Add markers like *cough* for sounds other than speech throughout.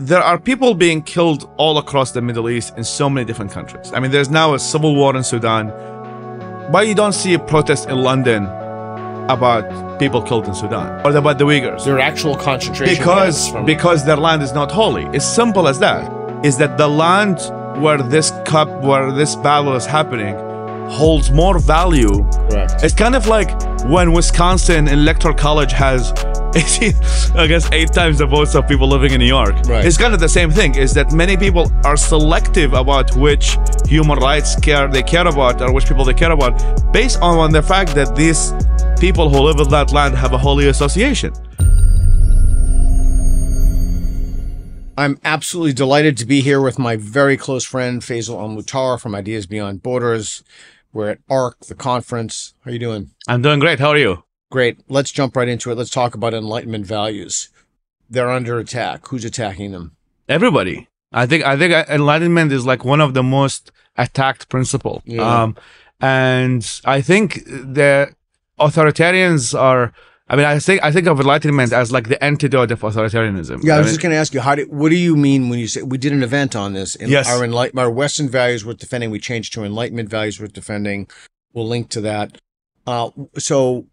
there are people being killed all across the Middle East in so many different countries. I mean, there's now a civil war in Sudan. Why you don't see a protest in London about people killed in Sudan or about the Uyghurs? Their actual concentration because because their land is not holy. It's simple as that. Is that the land where this cup where this battle is happening holds more value. Correct. It's kind of like when Wisconsin Electoral College has *laughs* I guess eight times the votes of people living in New York. Right. It's kind of the same thing. Is that many people are selective about which human rights care they care about or which people they care about based on, on the fact that these people who live in that land have a holy association. I'm absolutely delighted to be here with my very close friend Faisal Al Mutar from Ideas Beyond Borders. We're at ARC, the conference. How are you doing? I'm doing great. How are you? Great. Let's jump right into it. Let's talk about Enlightenment values. They're under attack. Who's attacking them? Everybody. I think I think enlightenment is like one of the most attacked principle. Yeah. Um, and I think the authoritarians are. I mean, I think I think of enlightenment as like the antidote of authoritarianism. Yeah, I was mean, just going to ask you, how do, what do you mean when you say we did an event on this? And Yes. Our, enlight, our Western values worth defending, we changed to Enlightenment values worth defending. We'll link to that. Uh, so,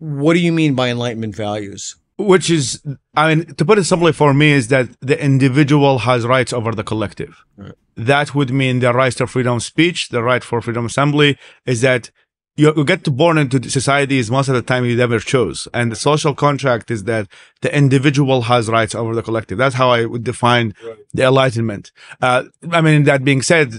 what do you mean by Enlightenment values? which is, I mean, to put it simply for me, is that the individual has rights over the collective. Right. That would mean the right to freedom of speech, the right for freedom of assembly, is that you, get born into societies most of the time you never chose. And the social contract is that the individual has rights over the collective. That's how I would define the Enlightenment. Uh, I mean, that being said,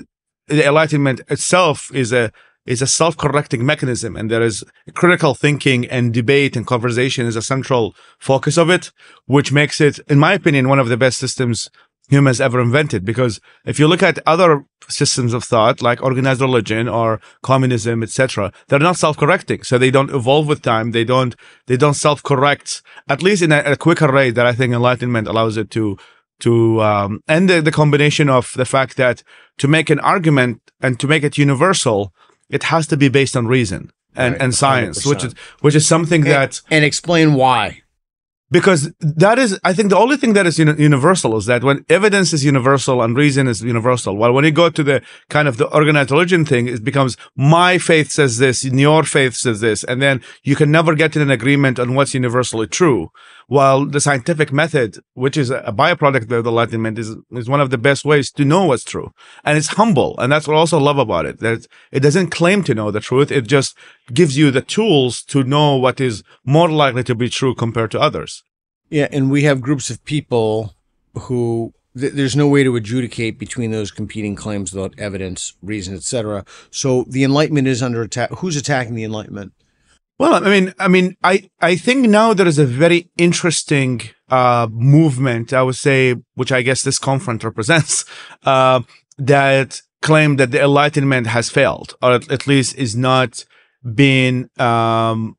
the Enlightenment itself is a is a self-correcting mechanism and there is critical thinking and debate and conversation is a central focus of it which makes it in my opinion one of the best systems humans ever invented. Because if you look at other systems of thought like organized religion or communism etc they're not self-correcting. So they don't evolve with time. They don't they don't self-correct at least in a, a quicker rate that i think enlightenment allows it to to um, and the, the combination of the fact that to make an argument and to make it universal it has to be based on reason and, Right, and science, which 100%. is which is something that and explain why. because that is I think the only thing that is uni- universal is that when evidence is universal and reason is universal. While when you go to the kind of the organized religion thing, it becomes my faith says this, your faith says this, and then you can never get in an agreement on what's universally true. While the scientific method, which is a byproduct of the Enlightenment, is is one of the best ways to know what's true, and it's humble, and that's what I also love about it. That it doesn't claim to know the truth; it just gives you the tools to know what is more likely to be true compared to others. Yeah, and we have groups of people who th- there's no way to adjudicate between those competing claims without evidence, reason, etc. So the Enlightenment is under attack. Who's attacking the Enlightenment? Well, I mean, I mean, I, I think now there is a very interesting uh, movement, I would say, which I guess this conference *laughs* represents, uh, that claim that the Enlightenment has failed, or at, least is not being um,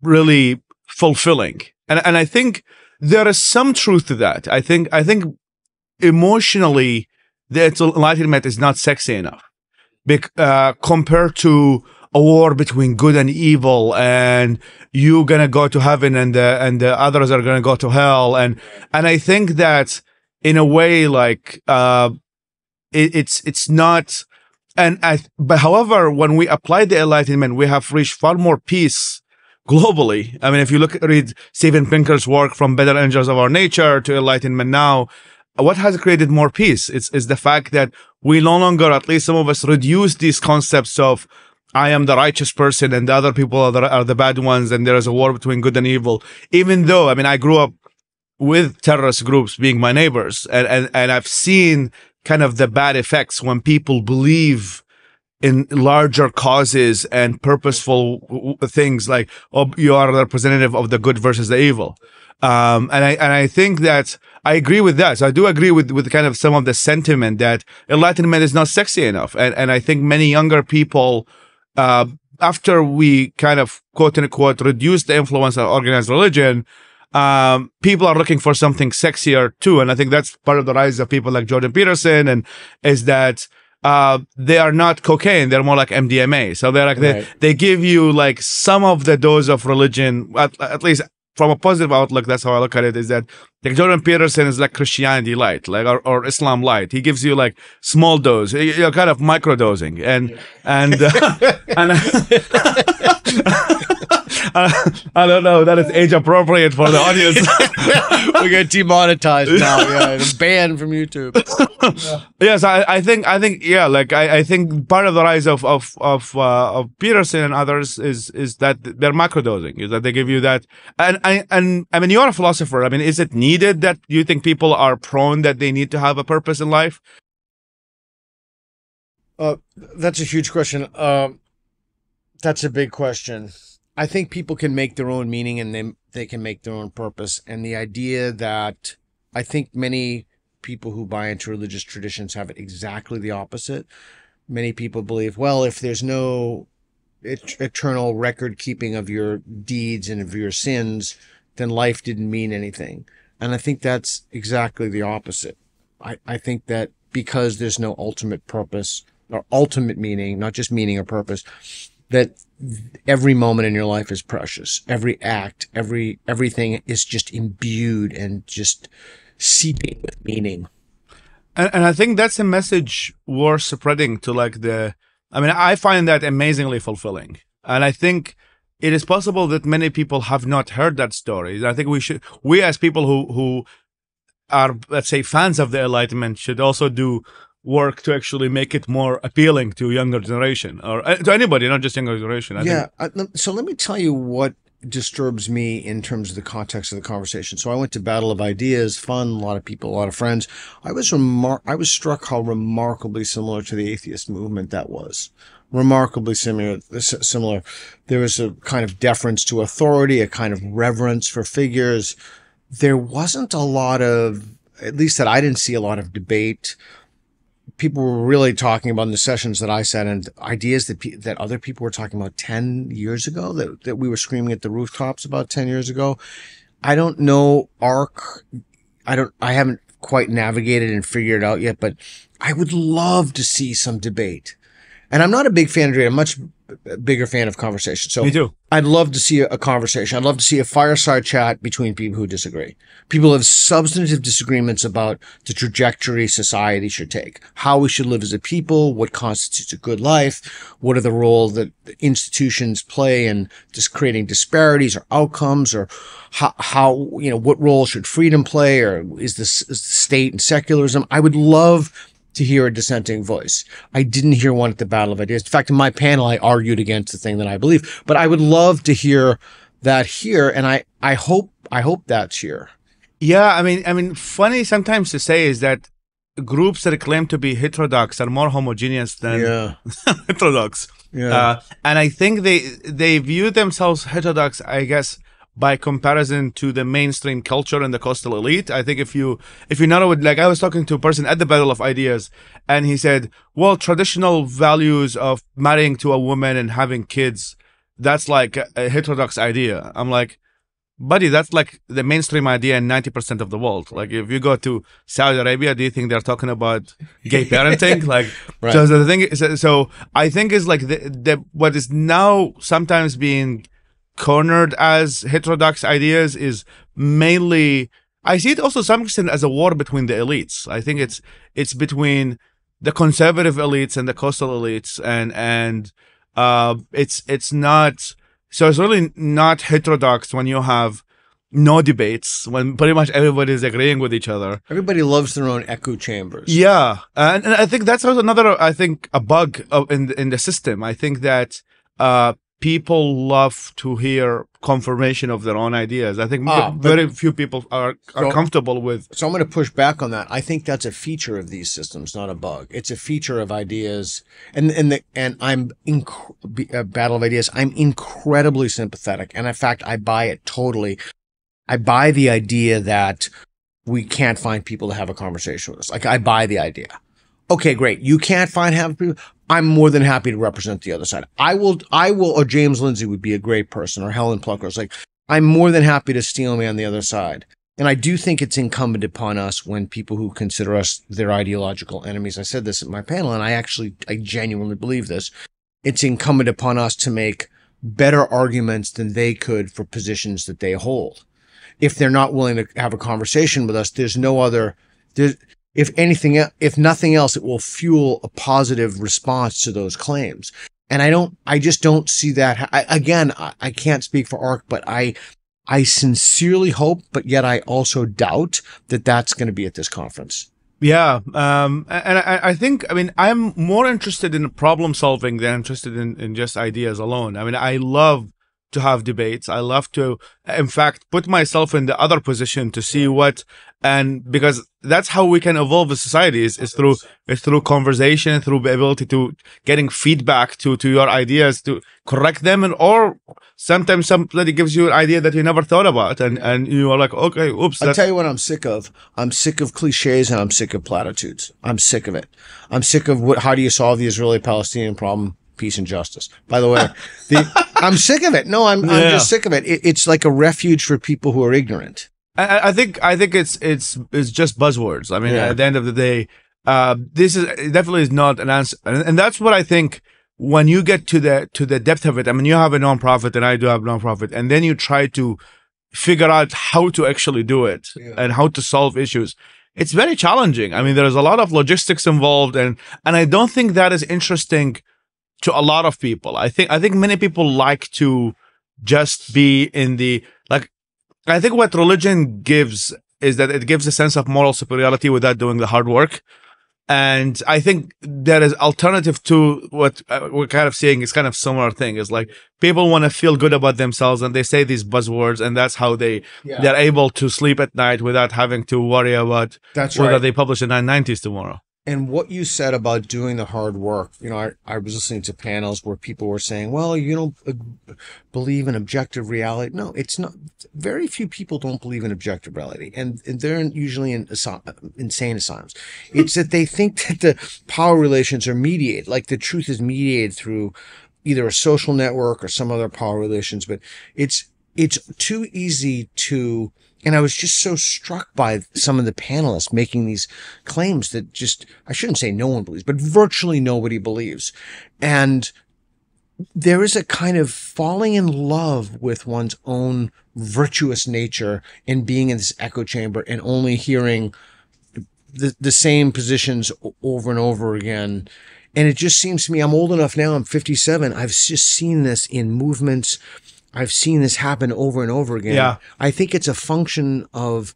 really fulfilling. And and I think there is some truth to that. I think I think emotionally, the Enlightenment is not sexy enough, bec- uh, compared to a war between good and evil and you're gonna go to heaven and the and the others are gonna go to hell. And and i think that in a way like uh it, it's it's not and I, but however when we apply the enlightenment we have reached far more peace globally. I mean if you look read steven pinker's work from better angels of our nature to enlightenment now what has created more peace? It's, is the fact that we no longer at least some of us reduce these concepts of I am the righteous person and the other people are the, are the bad ones and there is a war between good and evil. Even though, I mean, I grew up with terrorist groups being my neighbors and, and, and I've seen kind of the bad effects when people believe in larger causes and purposeful things like, oh, you are a representative of the good versus the evil. Um, and I, and I think that I agree with that. So I do agree with, with kind of some of the sentiment that enlightenment is not sexy enough. And, and I think many younger people, uh, after we kind of quote unquote reduce the influence of organized religion, um, people are looking for something sexier too. And I think that's part of the rise of people like Jordan Peterson and is that, uh, they are not cocaine. They're more like MDMA. So they're like, Right. they, they give you like some of the dose of religion, at, at least from a positive outlook, that's how I look at it. Is that like Jordan Peterson is like Christianity light, like or, or Islam light. He gives you like small dose, you know, kind of micro dosing, and and uh, *laughs* and. *laughs* *laughs* I don't know. That is age appropriate for the *laughs* audience. we get demonetized now. Yeah, banned from YouTube. *laughs* yes, I, I think I think yeah, like I, I think part of the rise of of of, uh, of Peterson and others is is that they're microdosing, is that they give you that. And I and I mean, you're a philosopher. I mean, is it needed that you think people are prone that they need to have a purpose in life? Uh, that's a huge question. Um, that's a big question. I think people can make their own meaning and they they can make their own purpose. And the idea that I think many people who buy into religious traditions have it exactly the opposite. Many people believe, well, if there's no et- eternal record keeping of your deeds and of your sins, then life didn't mean anything. And I think that's exactly the opposite. I, I think that because there's no ultimate purpose or ultimate meaning, not just meaning or purpose, that every moment in your life is precious. Every act, every everything is just imbued and just seeping with meaning. And, and I think that's a message worth spreading to like the. I mean, I find that amazingly fulfilling, and I think it is possible that many people have not heard that story. I think we should, we as people who who are let's say fans of the Enlightenment, should also do work to actually make it more appealing to younger generation or uh, to anybody, not just younger generation. I yeah. Think- so let me tell you what disturbs me in terms of the context of the conversation. So I went to Battle of Ideas, fun, a lot of people, a lot of friends. I was remar- I was struck how remarkably similar to the atheist movement that was. Remarkably similar, similar. There was a kind of deference to authority, a kind of reverence for figures. There wasn't a lot of, at least that I didn't see a lot of debate people were really talking about in the sessions that I sat in ideas that pe- that other people were talking about 10 years ago that, that we were screaming at the rooftops about 10 years ago. I don't know arc. I don't, I haven't quite navigated and figured out yet, but I would love to see some debate. And I'm not a big fan of debate. I'm much bigger fan of conversation. So Me too. I'd love to see a, conversation. I'd love to see a fireside chat between people who disagree. People have substantive disagreements about the trajectory society should take, how we should live as a people, what constitutes a good life, what are the role that institutions play in just creating disparities or outcomes, or how, how you know what role should freedom play, or is this is the state and secularism? I would love to hear a dissenting voice. I didn't hear one at the Battle of Ideas. In fact, in my panel, I argued against the thing that I believe, but I would love to hear that here. And I, I hope, I hope that's here. Yeah. I mean, I mean, funny sometimes to say is that groups that claim to be heterodox are more homogeneous than yeah. *laughs* heterodox. Yeah. Uh, and I think they, they view themselves heterodox, I guess, by comparison to the mainstream culture and the coastal elite. I think if you if you know like I was talking to a person at the Battle of Ideas, and he said, "Well, traditional values of marrying to a woman and having kids, that's like a, a heterodox idea." I'm like. Buddy, that's like the mainstream idea in 90% of the world. Like, if you go to Saudi Arabia, do you think they're talking about gay *laughs* parenting? like, right. so the thing is, so I think is like the, the, what is now sometimes being cornered as heterodox ideas is mainly I see it also some extent as a war between the elites. I think it's it's between the conservative elites and the coastal elites and and uh it's it's not so it's really not heterodox when you have no debates when pretty much everybody is agreeing with each other. Everybody loves their own echo chambers. Yeah, and, and I think that's another I think a bug in in the system. I think that uh people love to hear confirmation of their own ideas. I think ah, very few people are, are so, comfortable with. So I'm going to push back on that. I think that's a feature of these systems, not a bug. It's a feature of ideas, and and the and I'm inc- uh, battle of ideas. I'm incredibly sympathetic, and in fact, I buy it totally. I buy the idea that we can't find people to have a conversation with us. Like I buy the idea. Okay, great. You can't find have people. I'm more than happy to represent the other side. I will, I will, or James Lindsay would be a great person, or Helen Pluckrose. It's like, I'm more than happy to steel me on the other side. And I do think it's incumbent upon us when people who consider us their ideological enemies, I said this at my panel, and I actually, I genuinely believe this. It's incumbent upon us to make better arguments than they could for positions that they hold. If they're not willing to have a conversation with us, there's no other, there's, if anything, if nothing else, it will fuel a positive response to those claims. And I don't, I just don't see that. I, again, I, I can't speak for ARC, but I, I sincerely hope, but yet I also doubt that that's going to be at this conference. Yeah, um, and I, I, think I mean I'm more interested in problem solving than interested in, in just ideas alone. I mean I love to have debates. I love to, in fact, put myself in the other position to see what, and because that's how we can evolve as society is, is through, is through conversation, through the ability to getting feedback to, to your ideas to correct them. And, or sometimes somebody gives you an idea that you never thought about. And, and you are like, okay, oops. I'll tell you what I'm sick of. I'm sick of cliches and I'm sick of platitudes. I'm sick of it. I'm sick of what, how do you solve the Israeli Palestinian problem? Peace and justice. By the way, the, *laughs* I'm sick of it. No, I'm, yeah. I'm just sick of it. it. It's like a refuge for people who are ignorant. I, I think I think it's it's it's just buzzwords. I mean, yeah. at the end of the day, uh, this is definitely is not an answer, and, and that's what I think. When you get to the to the depth of it, I mean, you have a nonprofit, and I do have a nonprofit, and then you try to figure out how to actually do it yeah. and how to solve issues it's very challenging. I mean, there's a lot of logistics involved, and and I don't think that is interesting to a lot of people. I think I think many people like to just be in the like I think what religion gives is that it gives a sense of moral superiority without doing the hard work. And I think there is alternative to what uh, we're kind of seeing is kind of similar thing is like people want to feel good about themselves and they say these buzzwords and that's how they yeah. they're able to sleep at night without having to worry about that's whether right. they publish the 990s tomorrow and what you said about doing the hard work, you know, I, I was listening to panels where people were saying, well, you don't believe in objective reality. No, it's not. Very few people don't believe in objective reality. And, and they're usually in insane asylums. It's that they think that the power relations are mediated, like the truth is mediated through either a social network or some other power relations. But it's, it's too easy to, and I was just so struck by some of the panelists making these claims that just, I shouldn't say no one believes, but virtually nobody believes. And there is a kind of falling in love with one's own virtuous nature and being in this echo chamber and only hearing the, the same positions over and over again. And it just seems to me, I'm old enough now, I'm 57. I've just seen this in movements I've seen this happen over and over again. Yeah. I think it's a function of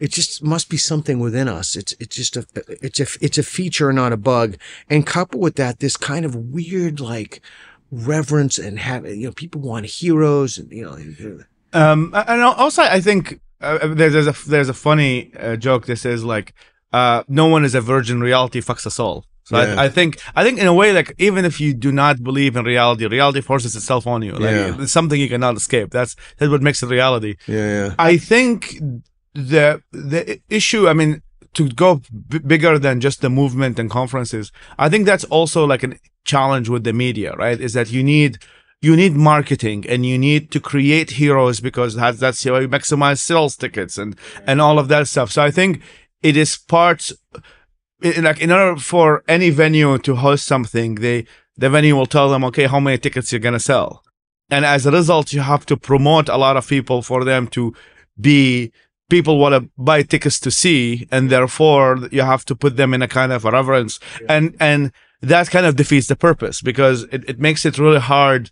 it just must be something within us. It's it's just a it's a it's a feature, not a bug. And coupled with that, this kind of weird like reverence and have you know people want heroes and you know. Um, and also I think uh, there's, there's a there's a funny uh, joke that says like uh, no one is a virgin. Reality fucks us all. So yeah. I, I, think I think in a way, like even if you do not believe in reality, reality forces itself on you. Like yeah. it's something you cannot escape. That's that's what makes it reality. Yeah, yeah. I think the the issue. I mean, to go b- bigger than just the movement and conferences. I think that's also like a challenge with the media, right? Is that you need you need marketing and you need to create heroes because that's, that's how you maximize sales tickets and and all of that stuff. So I think it is part in, like in order for any venue to host something, they the venue will tell them, okay, how many tickets you're gonna sell, and as a result, you have to promote a lot of people for them to be people want to buy tickets to see, and therefore you have to put them in a kind of a reverence, yeah. and and that kind of defeats the purpose because it, it makes it really hard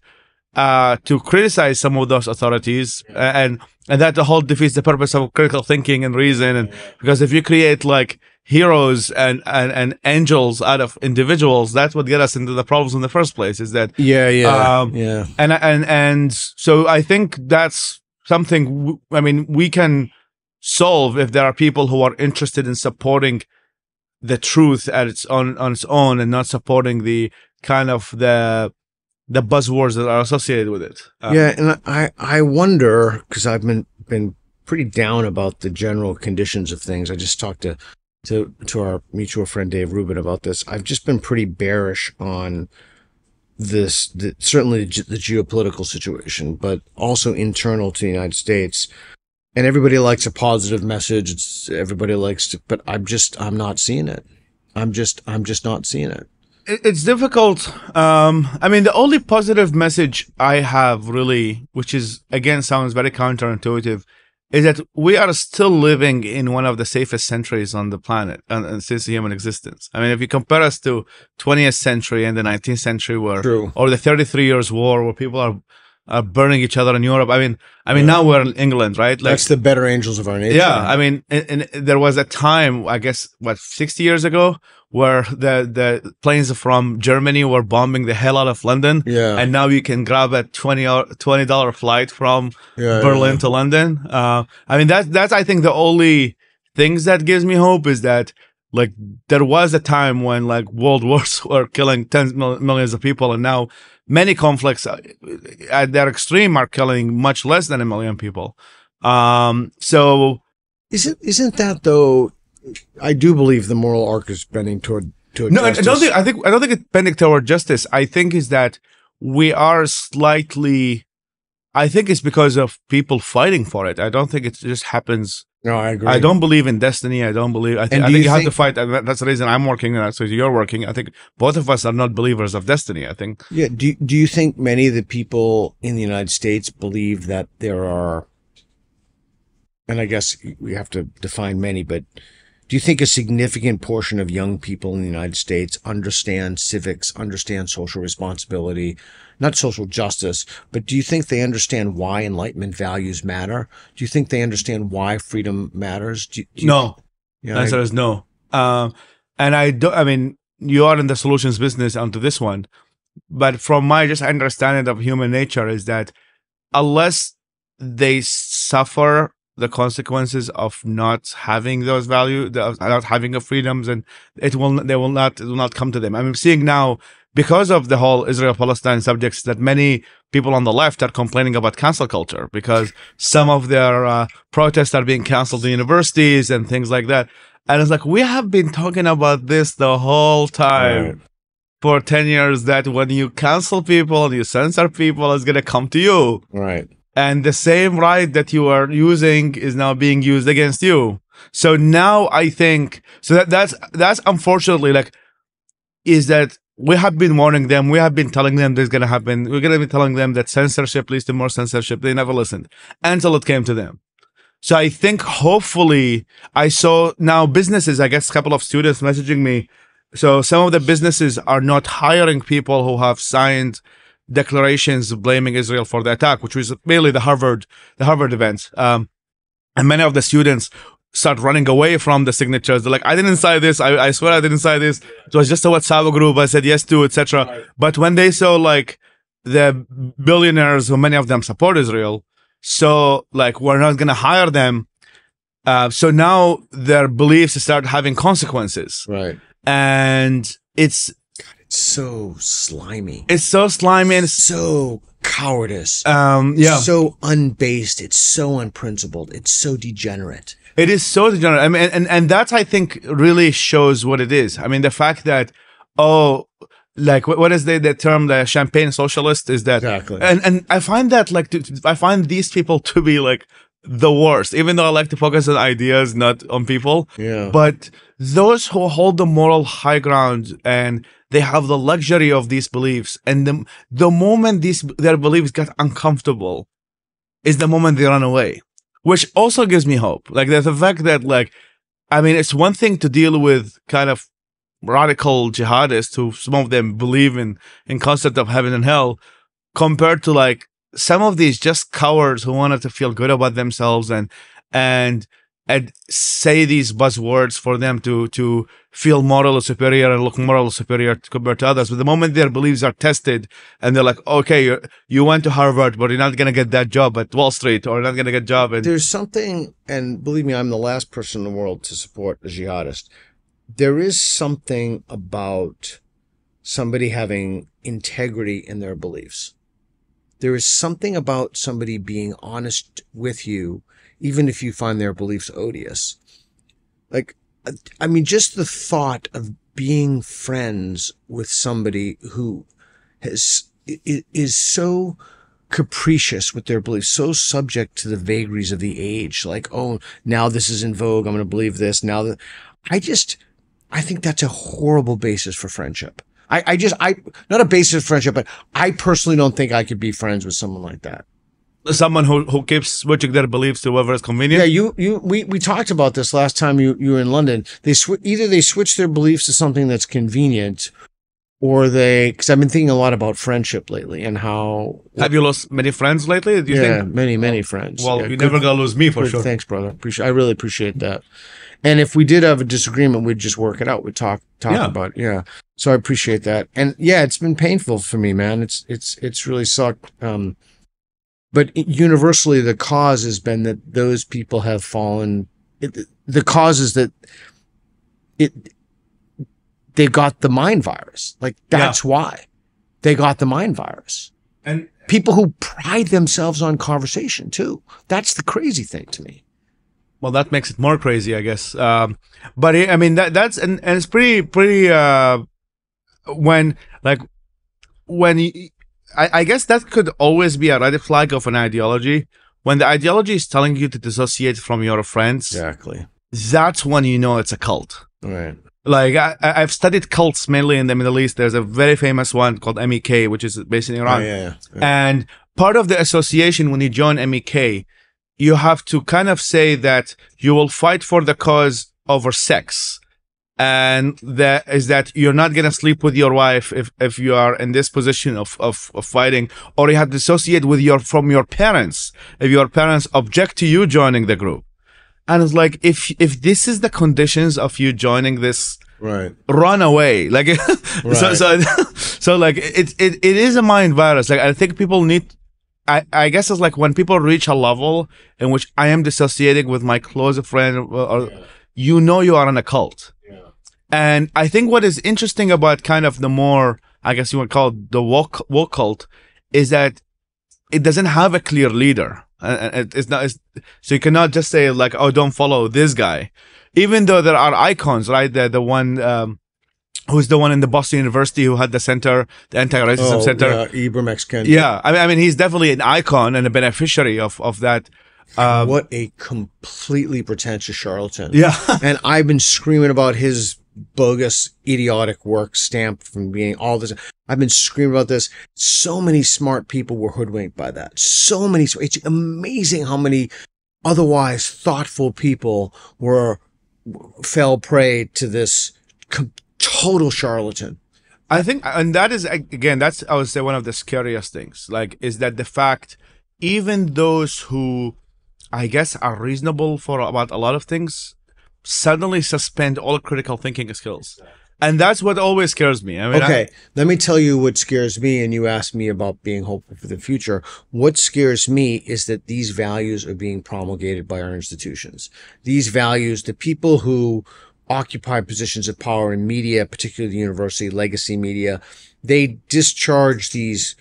uh, to criticize some of those authorities yeah. and and that the whole defeats the purpose of critical thinking and reason and because if you create like heroes and, and, and angels out of individuals, that's what get us into the problems in the first place. Is that yeah, yeah, um, yeah, and and and so I think that's something. W- I mean, we can solve if there are people who are interested in supporting the truth at its own on its own and not supporting the kind of the the buzzwords that are associated with it. Um, yeah, and I I wonder because I've been been pretty down about the general conditions of things. I just talked to to to our mutual friend Dave Rubin about this. I've just been pretty bearish on this, the, certainly the geopolitical situation, but also internal to the United States. And everybody likes a positive message. It's, everybody likes to, but I'm just, I'm not seeing it. I'm just, I'm just not seeing it. it- it's difficult. Um, I mean, the only positive message I have really, which is again sounds very counterintuitive, is that we are still living in one of the safest centuries on the planet and, and since human existence. I mean, if you compare us to 20th century and the 19th century, where True. or the 33 years war, where people are are burning each other in Europe. I mean, I mean, now we're in England, right? Like, That's the better angels of our nature. yeah, I mean, and, and there was a time, I guess, what sixty years ago, where the the planes from Germany were bombing the hell out of London, Yeah. and now you can grab a 20 dollar flight from Yeah, Berlin yeah. to London. Uh, I mean, that's that's I think the only things that gives me hope is that like there was a time when like world *laughs* wars were killing tens mil- millions of people, and now many conflicts uh, at their extreme are killing much less than a million people. Um, so Isn't isn't that though? I do believe the moral arc is bending toward toward No, I I don't think. I think. I don't think it's bending toward justice. I think is that we are slightly. I think it's because of people fighting for it. I don't think it just happens. No, I agree. I don't believe in destiny. I don't believe. I, think And I think you you have think- to fight. and That's the reason I'm working, and that's the reason you're working. I think both of us are not believers of destiny. I think. Yeah. Do Do you think many of the people in the United States believe that there are, and I guess we have to define many, but do you think a significant portion of young people in the United States understand civics, understand social responsibility, not social justice, but do you think they understand why enlightenment values matter? Do you think they understand why freedom matters? Do, do you, No, the I- answer is no. Um, and I don't. I mean, you are in the solutions business onto this one, but from my just understanding of human nature is that unless they suffer the consequences of not having those value, of not having the freedoms, and it will they will not it will not come to them. I'm seeing now because of the whole Israel Palestine subjects that many people on the left are complaining about cancel culture because some of their uh, protests are being canceled in universities and things like that. And it's like we have been talking about this the whole time Right. for 10 years that when you cancel people and you censor people, it's going to come to you. right. And the same right that you are using is now being used against you. So now I think, so that, that's, that's unfortunately like, is that we have been warning them. We have been telling them this is to happen. We're to be telling them that censorship leads to more censorship. They never listened until it came to them. So I think hopefully I saw now businesses, I guess a couple of students messaging me. So some of the businesses are not hiring people who have signed declarations blaming Israel for the attack, which was mainly the Harvard, the Harvard event. Um, and many of the students start running away from the signatures. They're like, I didn't sign this. I, I swear I didn't sign this. It was just a WhatsApp group. I said yes to, etc. But when they saw like the billionaires, who many of them support Israel, so like we're not gonna hire them. Uh, so now their beliefs start having consequences, Right. and It's so slimy. it's so slimy and it's, so cowardice. um yeah So unbased. It's so unprincipled. It's so degenerate. It is so degenerate. I mean, and, and, and that I think really shows what it is. I mean, the fact that, oh, like what, what is the, the term, the champagne socialist is that, Exactly. and, and I find that like, to, I find these people to be like the worst, even though I like to focus on ideas, not on people. Yeah. But those who hold the moral high ground and they have the luxury of these beliefs, and the, the moment these, their beliefs get uncomfortable is the moment they run away which also gives me hope. Like there's the fact that like, I mean, it's one thing to deal with kind of radical jihadists who some of them believe in in concept of heaven and hell, compared to like some of these just cowards who wanted to feel good about themselves and and and say these buzzwords for them to to feel morally superior and look morally superior to, compared to others. But the moment their beliefs are tested and they're like, okay, you went to Harvard, but you're not gonna get that job at Wall Street, or you're not gonna get a job at There's something, and believe me, I'm the last person in the world to support a jihadist. There is something about somebody having integrity in their beliefs. There is something about somebody being honest with you, even if you find their beliefs odious. Like, I mean, just the thought of being friends with somebody who has is so capricious with their beliefs, so subject to the vagaries of the age. Like, oh, now this is in vogue. I'm going to believe this. Now that I just, I think that's a horrible basis for friendship. I, I just I not a basis of friendship, but I personally don't think I could be friends with someone like that. Someone who, who keeps switching their beliefs to whoever is convenient. Yeah, you you we, we talked about this last time you, you were in London. They sw- either they switch their beliefs to something that's convenient, or they because I've been thinking a lot about friendship lately and how Have you lost many friends lately? Do you yeah think? many many friends. Well, Yeah, you're good- never gonna lose me for good. sure. Thanks, brother. Appreciate. I really appreciate that. And if we did have a disagreement, we'd just work it out. We'd talk talk Yeah. about it. yeah. So I appreciate that. And yeah, it's been painful for me, man. It's it's it's really sucked. Um, but universally, the cause has been that those people have fallen. It, the cause is that it they've got the mind virus. Like that's why they got the mind virus. And People who pride themselves on conversation too. That's the crazy thing to me. Well, that makes it more crazy, I guess. Um, but I I mean, that that's and, and it's pretty pretty. Uh, when like when I I guess that could always be a red flag of an ideology. When the ideology is telling you to dissociate from your friends, Exactly. that's when you know it's a cult. Right. Like I, I- I've studied cults mainly in the Middle East. There's a very famous one called MEK, which is based in Iran. Oh, yeah, yeah. And part of the association when you join MEK, you have to kind of say that you will fight for the cause over sex. And that is that you're not gonna sleep with your wife if, if you are in this position of, of, of fighting, or you have to associate with your from your parents if your parents object to you joining the group. And it's like if if this is the conditions of you joining this Right. run away like *laughs* so so *laughs* so like it, it it is a mind virus like i think people need i i guess it's like when people reach a level in which i am dissociating with my close friend or, or you know you are in a cult. And i think what is interesting about kind of the more i guess you would call it the woke woke cult is that it doesn't have a clear leader. And it's not it's, so you cannot just say like oh don't follow this guy. Even though there are icons right? The the one um who's the one in the boston university who had the center the anti-racism Oh, center yeah, Ibram X. Kendi. yeah I, mean, I mean he's definitely an icon and a beneficiary of of that uh, what a completely pretentious charlatan. yeah *laughs* and I've been screaming about his bogus, idiotic work stamped from being all this. I've been screaming about this. So many smart people were hoodwinked by that. So many. It's amazing how many otherwise thoughtful people were fell prey to this com- total charlatan. I think, and that is again, that's I would say one of the scariest things. Like, is that the fact, even those who, I guess, are reasonable for about a lot of things, suddenly suspend all critical thinking skills, and that's what always scares me. I mean, I- Okay, let me tell you what scares me. And you asked me about being hopeful for the future. What scares me is that these values are being promulgated by our institutions. These values, the people who occupy positions of power in media, particularly the university, legacy media, they discharge these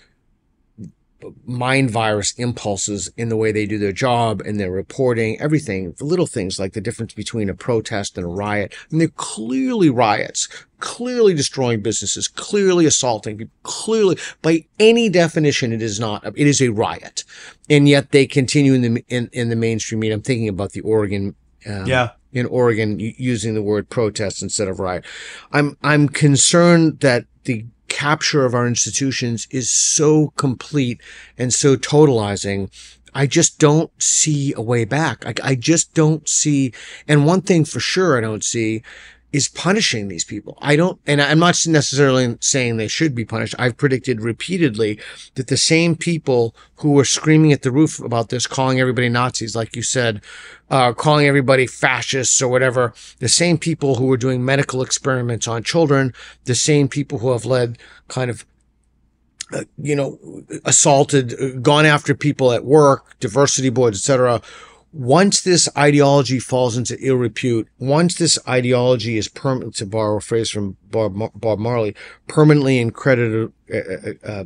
mind virus impulses in the way they do their job and their reporting, everything, little things like the difference between a protest and a riot. And they're clearly riots, clearly destroying businesses, clearly assaulting people, clearly by any definition, it is not, it is a riot. And yet they continue in the, in, in the mainstream media. I'm thinking about the Oregon, um, yeah, in Oregon using the word protest instead of riot. I'm I'm concerned that the capture of our institutions is so complete and so totalizing. I just don't see a way back. I, I just don't see. And one thing for sure I don't see is punishing these people. I don't, and I'm not necessarily saying they should be punished. I've predicted repeatedly that the same people who were screaming at the roof about this, calling everybody Nazis, like you said, uh, calling everybody fascists or whatever, the same people who were doing medical experiments on children, the same people who have led kind of uh, you know, assaulted, uh, gone after people at work, diversity boards, etc. Once this ideology falls into ill repute, once this ideology is permanent, to borrow a phrase from Bob, Bob Marley, permanently and credited, uh, uh,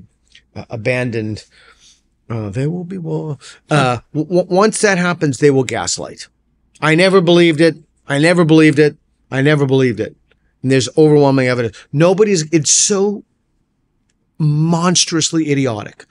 uh, abandoned, uh, will be war. Uh, w- once that happens, they will gaslight. I never believed it. I never believed it. I never believed it. And there's overwhelming evidence. Nobody's, it's so monstrously idiotic.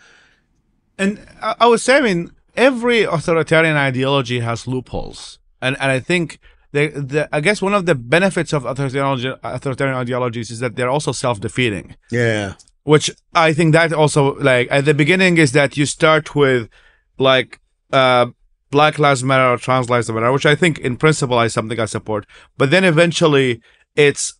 and I, I would say, I mean, every authoritarian ideology has loopholes, and and I think they, the, I guess one of the benefits of authoritarian, authoritarian ideologies is that they're also self-defeating. Yeah. Which I think that also like at the beginning is that you start with like uh Black Lives Matter or Trans Lives Matter, which I think in principle is something I support. But then eventually it's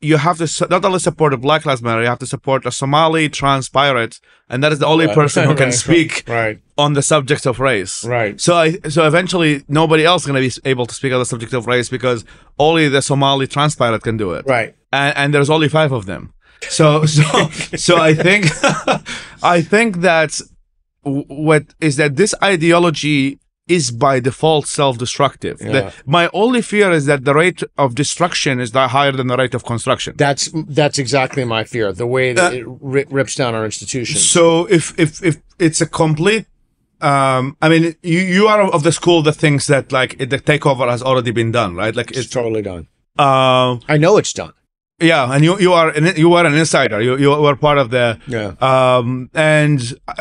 you have to not only support a Black Lives Matter, you have to support a Somali trans pirate, and that is the only Right, person who can *laughs* right, speak Right. on the subject of race. Right. So I so eventually nobody else is going to be able to speak on the subject of race because only the Somali trans pirate can do it. Right. And, and there's only five of them. So so *laughs* so I think *laughs* I think that what is that this ideology is by default self-destructive. The- my only fear is that the rate of destruction is that higher than the rate of construction. That's that's exactly my fear. The way that Uh, it ri- rips down our institutions. So if if if it's a complete um I mean you you are of the school that thinks that like it, the takeover has already been done, right? Like it's it's totally done. um I know it's done. yeah, and you you are an, you are an insider. You you were part of the Yeah. um and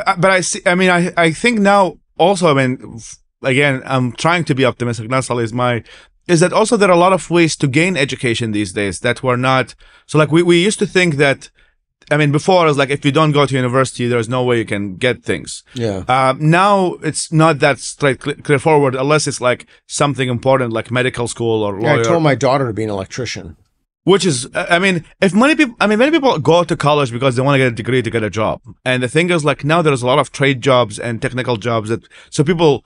I- but I see I mean I I think now also I mean f- again I'm trying to be optimistic. Not is my is that also there are a lot of ways to gain education these days that were not so like we, we used to think that I mean before it was like if you don't go to university there's no way you can get things. Yeah. Um, now it's not that straight cl- clear forward unless it's like something important like medical school or Yeah, I told my daughter to be an electrician. which is I mean if many people I mean many people go to college because they want to get a degree to get a job and the thing is like now there's a lot of trade jobs and technical jobs that so people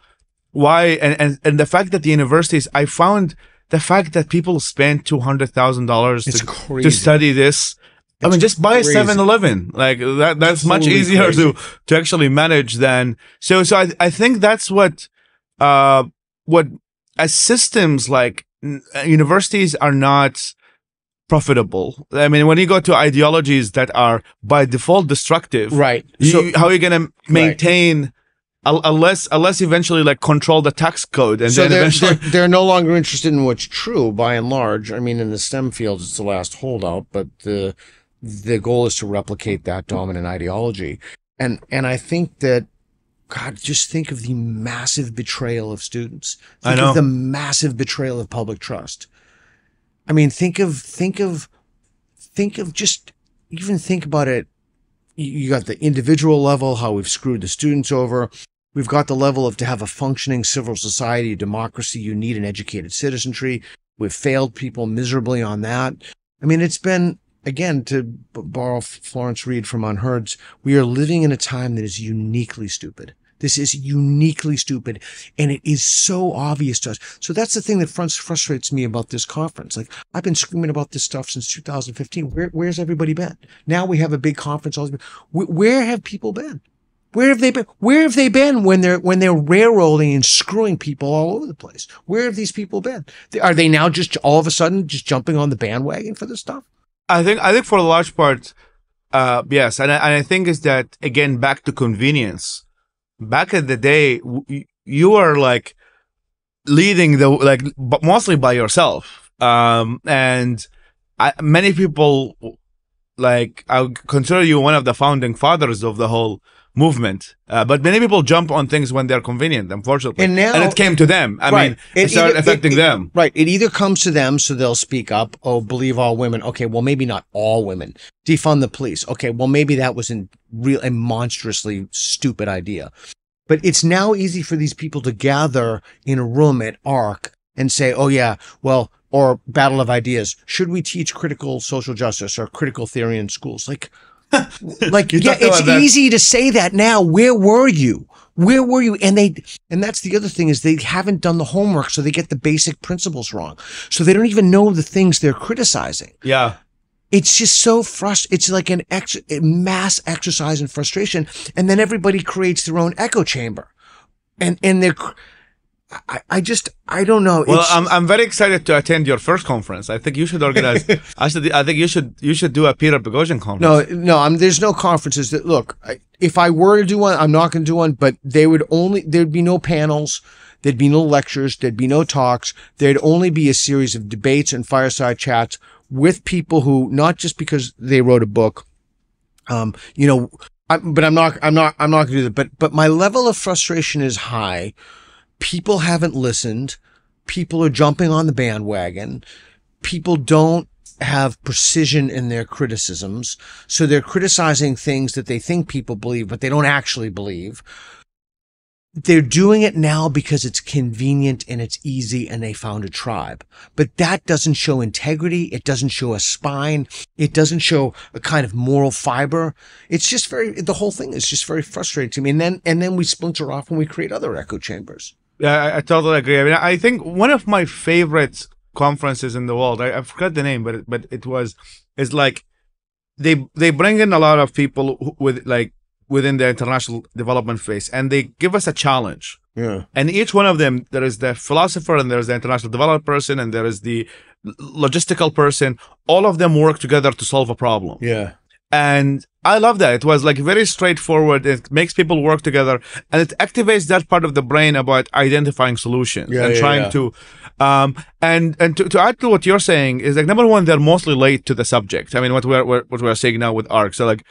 why and and, and the fact that the universities I found the fact that people spend two hundred thousand dollars to, to study this. I mean, just buy a crazy. 7-Eleven. Like that, that's much easier crazy. to, to actually manage than, so, so I, I think that's what, uh, what as systems like uh, universities are not profitable. I mean, when you go to ideologies that are by default destructive, Right. you, So how are you going to maintain un- unless, unless eventually like control the tax code and so then they're, eventually, they're, *laughs* they're no longer interested in what's true by and large. I mean, in the STEM fields, it's the last holdout, but the the goal is to replicate that dominant ideology. And and I think that God, just think of the massive betrayal of students. I Think know. of the massive betrayal of public trust. I mean, think of think of think of just even think about it. You got the individual level, how we've screwed the students over. We've got the level of to have a functioning civil society, democracy, you need an educated citizenry. We've failed people miserably on that. I mean, it's been, again, to borrow Florence Read from UnHerd's, we are living in a time that is uniquely stupid. This is uniquely stupid and it is so obvious to us. So that's the thing that frus- frustrates me about this conference. Like I've been screaming about this stuff since 2015. Where, where's everybody been? Now we have a big conference. all where have people been? Where have they been? Where have they been when they're when they're railroading and screwing people all over the place? Where have these people been? Are they now just all of a sudden just jumping on the bandwagon for this stuff? I think I think for the large part, uh, yes, and I, and I think is that again back to convenience. Back in the day, you were like leading the like b- mostly by yourself, um, and I, many people like I consider you one of the founding fathers of the whole movement. Uh, but many people jump on things when they're convenient, unfortunately, And now- it came to them. I Right. mean, it, It started either- affecting it- them. Right. It either comes to them, so they'll speak up. Oh, believe all women. Okay. Well, maybe not all women. Defund the police. Okay. Well, maybe that was a real, a monstrously stupid idea. But it's now easy for these people to gather in a room at ARC and say, oh, yeah, well, or Battle of Ideas. Should we teach critical social justice or critical theory in schools? Like, *laughs* like yeah, it's that. easy to say that now. Where were you? Where were you? And they, and that's the other thing is they haven't done the homework, so they get the basic principles wrong. So they don't even know the things they're criticizing. Yeah. It's just so frust. It's like an ex- mass exercise in frustration, and then everybody creates their own echo chamber, and and they're. I, I just I don't know. Well, It's- I'm I'm very excited to attend your first conference. I think you should organize. *laughs* I should. I think you should. You should do a Peter Boghossian conference. No, no, I'm, there's no conferences that look. I, if I were to do one, I'm not going to do one. But they would only there'd be no panels, there'd be no lectures, there'd be no talks. There'd only be a series of debates and fireside chats with people who not just because they wrote a book, um, you know. I, but I'm not. I'm not. I'm not going to do that. But but my level of frustration is high. People haven't listened. people are jumping on the bandwagon. People don't have precision in their criticisms. So they're criticizing things that they think people believe, but they don't actually believe. They're doing it now because it's convenient and it's easy and they found a tribe. But that doesn't show integrity. It doesn't show a spine. It doesn't show a kind of moral fiber. It's just very, the whole thing is just very frustrating to me. And then, and then we splinter off and we create other echo chambers. Yeah, I, I totally agree. I mean, I think one of my favorite conferences in the world, I, I forgot the name, but it, but it was, is like, they they bring in a lot of people who- with like within the international development phase, and they give us a challenge. Yeah. And each one of them, there is the philosopher, and there is the international development person, and there is the logistical person. All of them work together to solve a problem. Yeah. And I love that. It was like very straightforward. It makes people work together and it activates that part of the brain about identifying solutions Yeah, and yeah, trying yeah. to, um, and, and to, to add to what you're saying is like, number one, they're mostly late to the subject. I mean, what we're, what we're saying now with ARC. So like,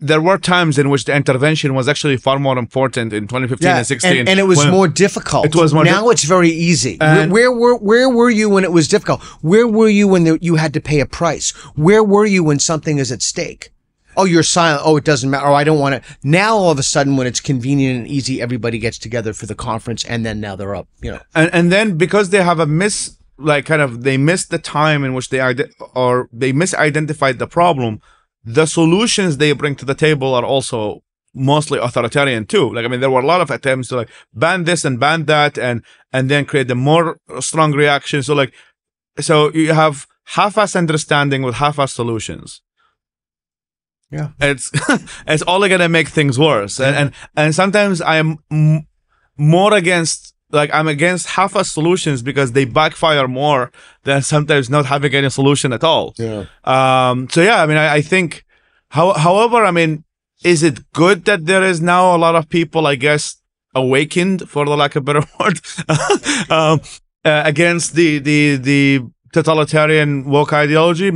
there were times in which the intervention was actually far more important in 2015 and 16. And, and it was more difficult. It was more Now it's very easy. Where, where, were, where were you when it was difficult? Where were you when there, you had to pay a price? Where were you when something is at stake? Oh, you're silent. Oh, it doesn't matter. Oh, I don't want to. Now, all of a sudden, when it's convenient and easy, everybody gets together for the conference, and then now they're up. You know. and and then because they have a miss like kind of they missed the time in which they or they misidentified the problem the solutions they bring to the table are also mostly authoritarian too. Like i mean there were a lot of attempts to like ban this and ban that and and then create a more strong reaction. So like so you have half-ass understanding with half-ass solutions. Yeah. it's *laughs* it's only gonna make things worse. And and, and sometimes i'm m- more against like i'm against half-ass solutions because they backfire more than sometimes not having any solution at all Yeah. um so yeah i mean i, I think how, however i mean is it good that there is now a lot of people i guess awakened for the lack of a better *laughs* word *laughs* um, uh, against the the the totalitarian woke ideology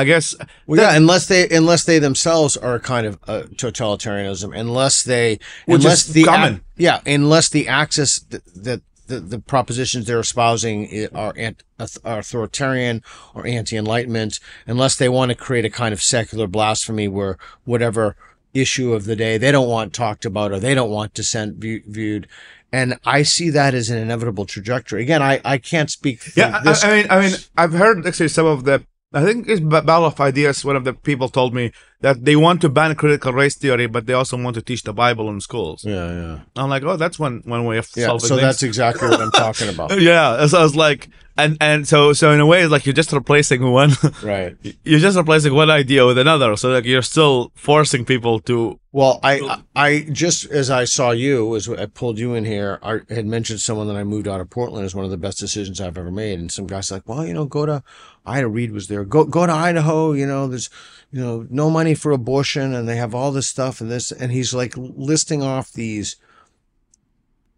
i guess Well, yeah, unless they unless they themselves are a kind of uh, totalitarianism, unless they Which unless is the common. yeah, unless the axis that the, the the propositions they're espousing are ant, are authoritarian or anti-enlightenment, unless they want to create a kind of secular blasphemy where whatever issue of the day they don't want talked about or they don't want dissent view, viewed. And I see that as an inevitable trajectory. Again, I, I can't speak. Yeah, I, I mean, I mean, I've heard actually some of the. I think it's Ba- Battle of Ideas. One of the people told me that they want to ban critical race theory, but they also want to teach the Bible in schools. yeah, yeah, I'm like, oh, that's one one way of yeah. solving So things. that's exactly what I'm talking about. *laughs* yeah. So I was like, and and so so in a way, it's like you're just replacing one. *laughs* Right. you're just replacing one idea with another. So like you're still forcing people to. Well, I, I just as I saw you, as I pulled you in here, I had mentioned someone that I moved out of Portland as one of the best decisions I've ever made, and some guys like, well, you know, go to Ida Reed was there, go go to Idaho, you know, there's, you know, no money for abortion, and they have all this stuff and this, and he's like listing off these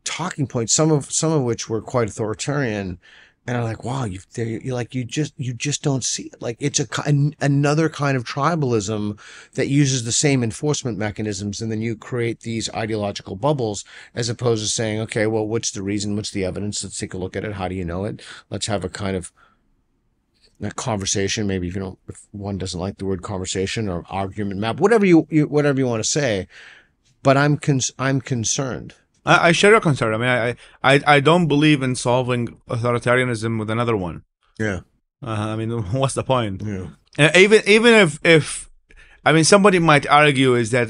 talking points, some of some of which were quite authoritarian. And I'm like, wow, you you like you just you just don't see it. Like it's a ki- another kind of tribalism that uses the same enforcement mechanisms, and then you create these ideological bubbles, as opposed to saying, okay, well, what's the reason? What's the evidence? Let's take a look at it. How do you know it? Let's have a kind of a conversation. Maybe if you don't, if one doesn't like the word conversation or argument map, whatever you, you whatever you want to say. But I'm I'm concerned. I, I share your concern. I mean, I, I I don't believe in solving authoritarianism with another one. Yeah. Uh, I mean, *laughs* what's the point? Yeah. Uh, even even if if I mean somebody might argue is that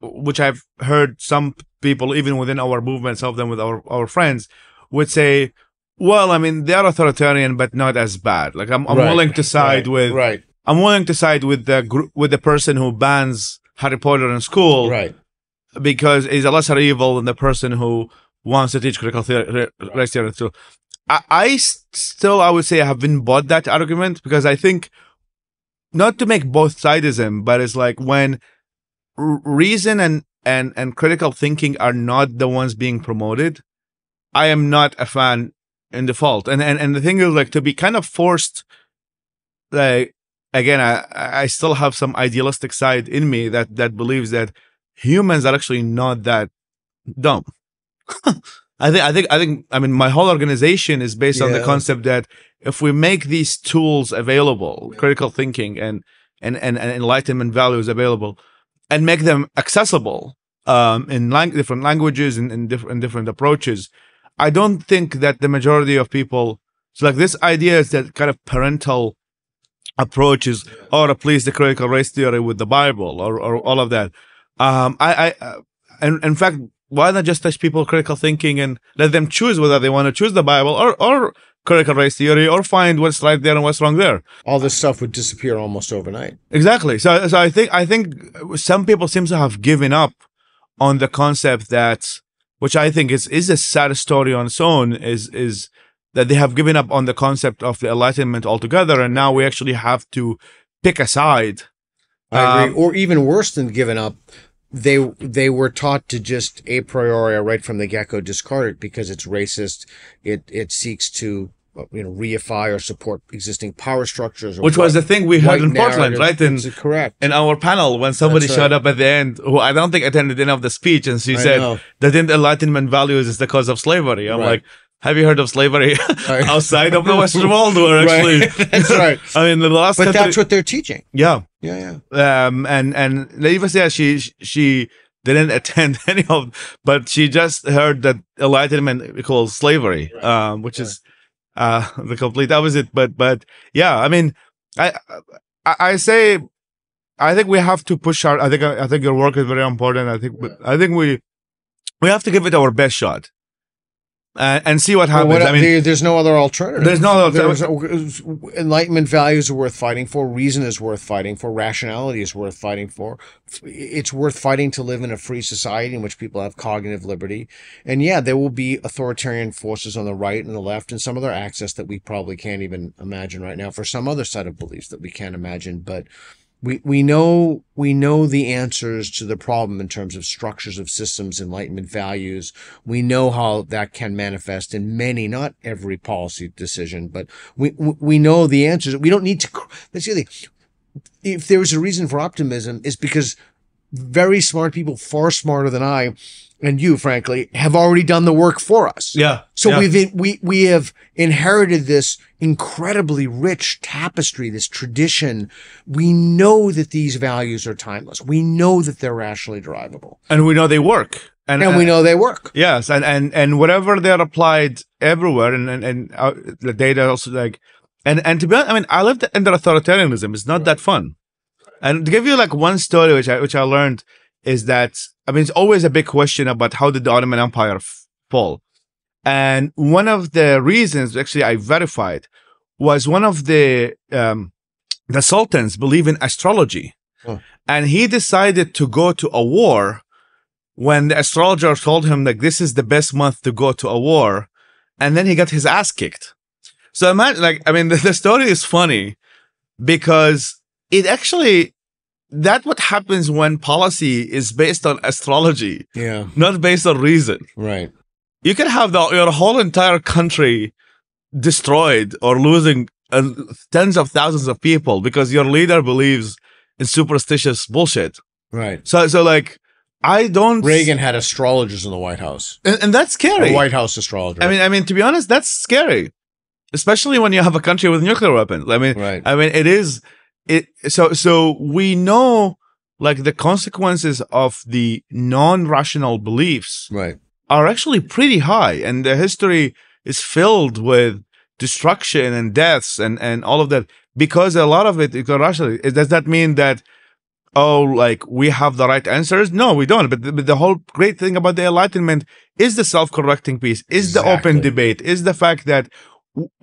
which I've heard some people even within our movement, some of them with our our friends would say, well, I mean they're authoritarian but not as bad. Like I'm I'm Right, willing to side right, with right, I'm willing to side with the group with the person who bans Harry Potter in school right. Because he's a lesser evil than the person who wants to teach critical theory, theory. So I, I still, I would say, I haven't bought that argument because I think not to make both sidism, but it's like when reason and and and critical thinking are not the ones being promoted. I am not a fan in default, and and and the thing is like to be kind of forced, like again, I I still have some idealistic side in me that that believes that humans are actually not that dumb. *laughs* I think I think I think I mean my whole organization is based on the concept that if we make these tools available, critical thinking and and and, and enlightenment values available, and make them accessible um, in lang- different languages and in different different approaches, I don't think that the majority of people. So like this idea is that kind of parental approach is or replace the critical race theory with the Bible or, or all of that. Um, I, I, uh, in, in fact, why not just teach people critical thinking and let them choose whether they want to choose the Bible or, or critical race theory or find what's right there and what's wrong there. All this stuff would disappear almost overnight. Exactly. So, so I think, I think some people seem to have given up on the concept that, which I think is, is a sad story on its own, is, is that they have given up on the concept of the Enlightenment altogether. And now we actually have to pick a side. I agree. Um, or even worse than giving up, they they were taught to just a priori, right from the get go, discard it because it's racist. It it seeks to you know reify or support existing power structures, or Which was the thing we heard in Portland, right? In, correct. in our panel when somebody showed up at the end who I don't think attended any of the speech and she I said know. that in Enlightenment values is the cause of slavery. I'm Right. like, have you heard of slavery *laughs* Right. outside of the Western *laughs* world? Or actually, Right. *laughs* That's right. I mean, the last But country- that's what they're teaching. yeah. Yeah, yeah. Um, and and Leva said she she didn't attend any of, but she just heard that Enlightenment equals slavery, um, which is uh the complete opposite. But but yeah, I mean, I I, I say. I think we have to push our. I think. I think your work is very important. I think. I think we we have to give it our best shot, uh, and see what Well, happens. what- I mean, there- there's no other alternative. There's no other There's- enlightenment values are worth fighting for. Reason is worth fighting for. Rationality is worth fighting for. It's worth fighting to live in a free society in which people have cognitive liberty. And yeah, there will be authoritarian forces on the right and the left and some other access that we probably can't even imagine right now for some other set of beliefs that we can't imagine. But we, we know we know the answers to the problem in terms of structures of systems, enlightenment values. We know how that can manifest in many, not every policy decision, but we we know the answers. We don't need to. cr- That's the other thing. If there is a reason for optimism, is because very smart people, far smarter than I and you, frankly, have already done the work for us. yeah. So yeah. we've we we have inherited this incredibly rich tapestry, this tradition. We know that these values are timeless. We know that they're rationally derivable, and we know they work, and and we know they work. Yes, and and and whatever they're applied everywhere, and and, and uh, the data also like, and and to be honest, I mean, I love lived under authoritarianism. It's not that fun. And to give you like one story, which I which I learned is that I mean, it's always a big question about how did the Ottoman Empire f- fall, and one of the reasons actually I verified was one of the um, the sultans believe in astrology, Oh. and he decided to go to a war when the astrologer told him like this is the best month to go to a war, and then he got his ass kicked. So imagine, like, I mean, *laughs* the, the story is funny because it actually that what happens when policy is based on astrology, Yeah, not based on reason. right. You can have the, your whole entire country destroyed or losing uh, tens of thousands of people because your leader believes in superstitious bullshit. Right. So, so like, I don't Reagan had astrologers in the White House. and, and that's scary. A White House astrologer. I mean, I mean, to be honest, that's scary, especially when you have a country with nuclear weapons. I mean, right. I mean, it is it. So, so we know like the consequences of the non-rational beliefs Right. Are actually pretty high, and the history is filled with destruction and deaths and and all of that because a lot of it is irrational. Does that mean that? Oh, like we have the right answers? No, we don't. But the, but the whole great thing about the Enlightenment is the self-correcting piece, is the open debate, is the fact that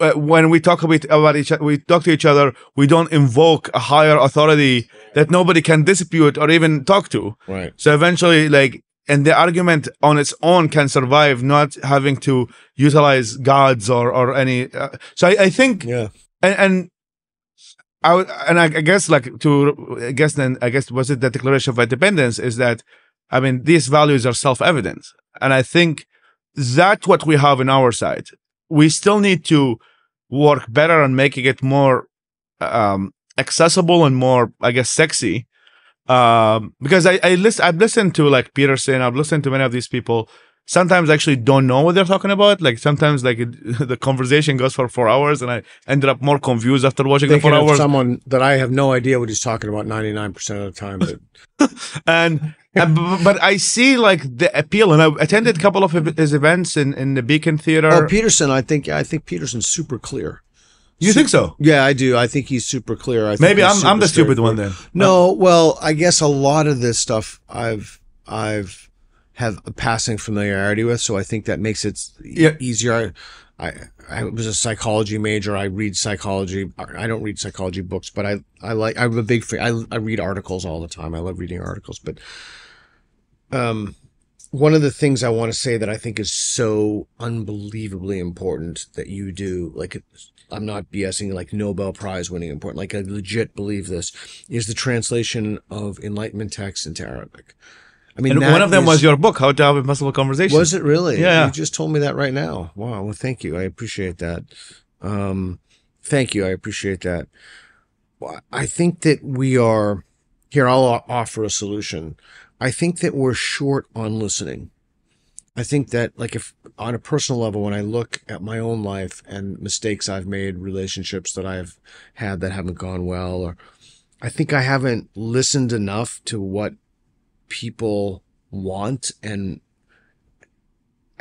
uh, when we talk about, about each we talk to each other, we don't invoke a higher authority that nobody can dispute or even talk to. Right. So eventually, like, and the argument on its own can survive, not having to utilize gods or or any. Uh, so I, I think, Yeah. and, and I would, and I, I guess like to, I guess then I guess was it the Declaration of Independence is that, I mean, these values are self evident, and I think that's what we have in our side. We still need to work better on making it more um, accessible and more, I guess, sexy um because i i list i've listened to like peterson i've listened to many of these people sometimes I actually don't know what they're talking about. Like sometimes like it, *laughs* the conversation goes for four hours, and I ended up more confused after watching the Thinking four of hours. someone that I have no idea what he's talking about 99% of the time. But *laughs* and b- but I see like the appeal, and I attended a couple of his events in in the Beacon Theater. oh, Peterson, I think I think Peterson's super clear. You think so? Yeah, I do. I think he's super clear. I think Maybe I'm I'm the stupid one then. No, well, I guess a lot of this stuff I've I've have a passing familiarity with, so I think that makes it Yeah. easier. I, I I was a psychology major. I read psychology. I don't read psychology books, but I I like I'm a big fan. I I read articles all the time. I love reading articles, but um one of the things I want to say that I think is so unbelievably important that you do, like I'm not BSing, like Nobel Prize winning important, like I legit believe this, is the translation of Enlightenment texts into Arabic. I mean, And one of them is- was your book, How to Have a Impossible Conversation. was it really? Yeah. You just told me that right now. Wow. Well, thank you. I appreciate that. Um, thank you. I appreciate that. I think that we are here. I'll offer a solution. I think that we're short on listening. I think that, like, if on a personal level, when I look at my own life and mistakes I've made, relationships that I've had that haven't gone well, or I think I haven't listened enough to what people want and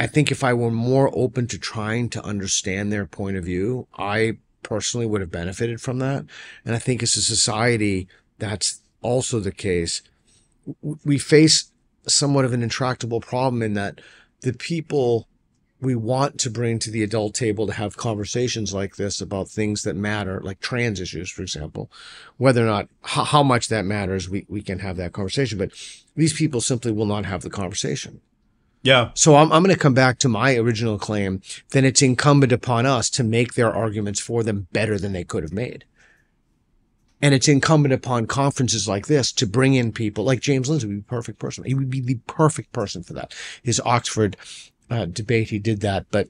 I think if I were more open to trying to understand their point of view, I personally would have benefited from that. And I think as a society, that's also the case. We face somewhat of an intractable problem in that the people we want to bring to the adult table to have conversations like this about things that matter, like trans issues, for example, whether or not how, how much that matters, we, we can have that conversation. But these people simply will not have the conversation. Yeah. So I'm, I'm going to come back to my original claim. Then it's incumbent upon us to make their arguments for them better than they could have made. And it's incumbent upon conferences like this to bring in people like James Lindsay would be the perfect person. He would be the perfect person for that. His Oxford uh, debate, he did that, but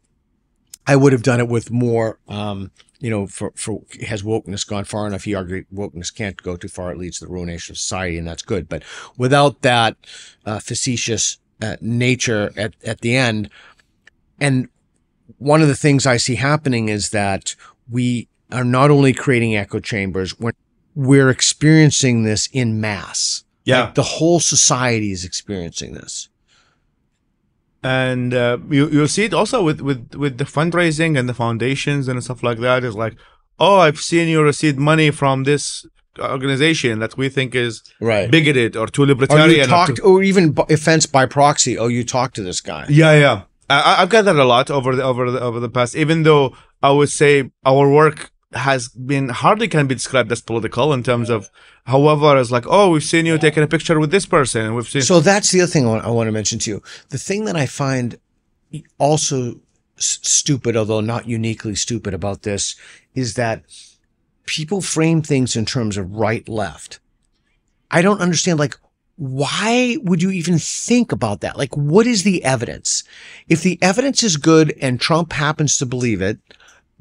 I would have done it with more, um, you know, for, for has wokeness gone far enough? He argued wokeness can't go too far. It leads to the ruination of society, and that's good. But without that uh, facetious uh, nature at, at the end, and one of the things I see happening is that we are not only creating echo chambers, we're, we're experiencing this in mass. Yeah. Like the whole society is experiencing this. and uh, you you see it also with with with the fundraising and the foundations and stuff like that is like oh i've seen you receive money from this organization that we think is Right. bigoted or too Or libertarian or talked, too- or even b- offense by proxy. Oh, you talked to this guy. yeah yeah I, I- i've got that a lot over the over the over the past even though i would say our work has been hardly can be described as political in terms of however it's like oh we've seen you taking a picture with this person we've seen So that's the other thing I want, I want to mention to you. The thing that I find also s- stupid, although not uniquely stupid about this, is that people frame things in terms of right left. I don't understand, like, why would you even think about that? Like, what is the evidence? If the evidence is good and Trump happens to believe it,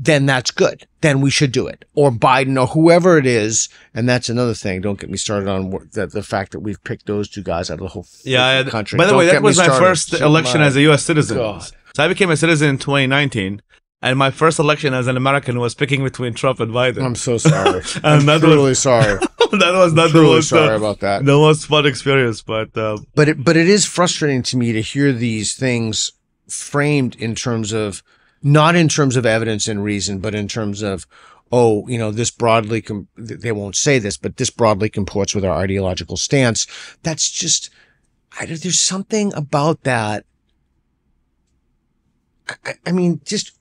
then that's good. Then we should do it. Or Biden or whoever it is. And that's another thing. Don't get me started on the, the fact that we've picked those two guys out of the whole Yeah. country. By the Don't way, that was my started. first Shut election my- as a U.S. citizen. God. So I became a citizen in 2019, and my first election as an American was picking between Trump and Biden. I'm so sorry. *laughs* And I'm that truly sorry. *laughs* that was not the most sorry uh, about that. the most fun experience, but uh, But it, but it is frustrating to me to hear these things framed in terms of not in terms of evidence and reason, but in terms of oh, you know, this broadly com- they won't say this, but this broadly comports with our ideological stance. That's just I, there's something about that. I, I mean, just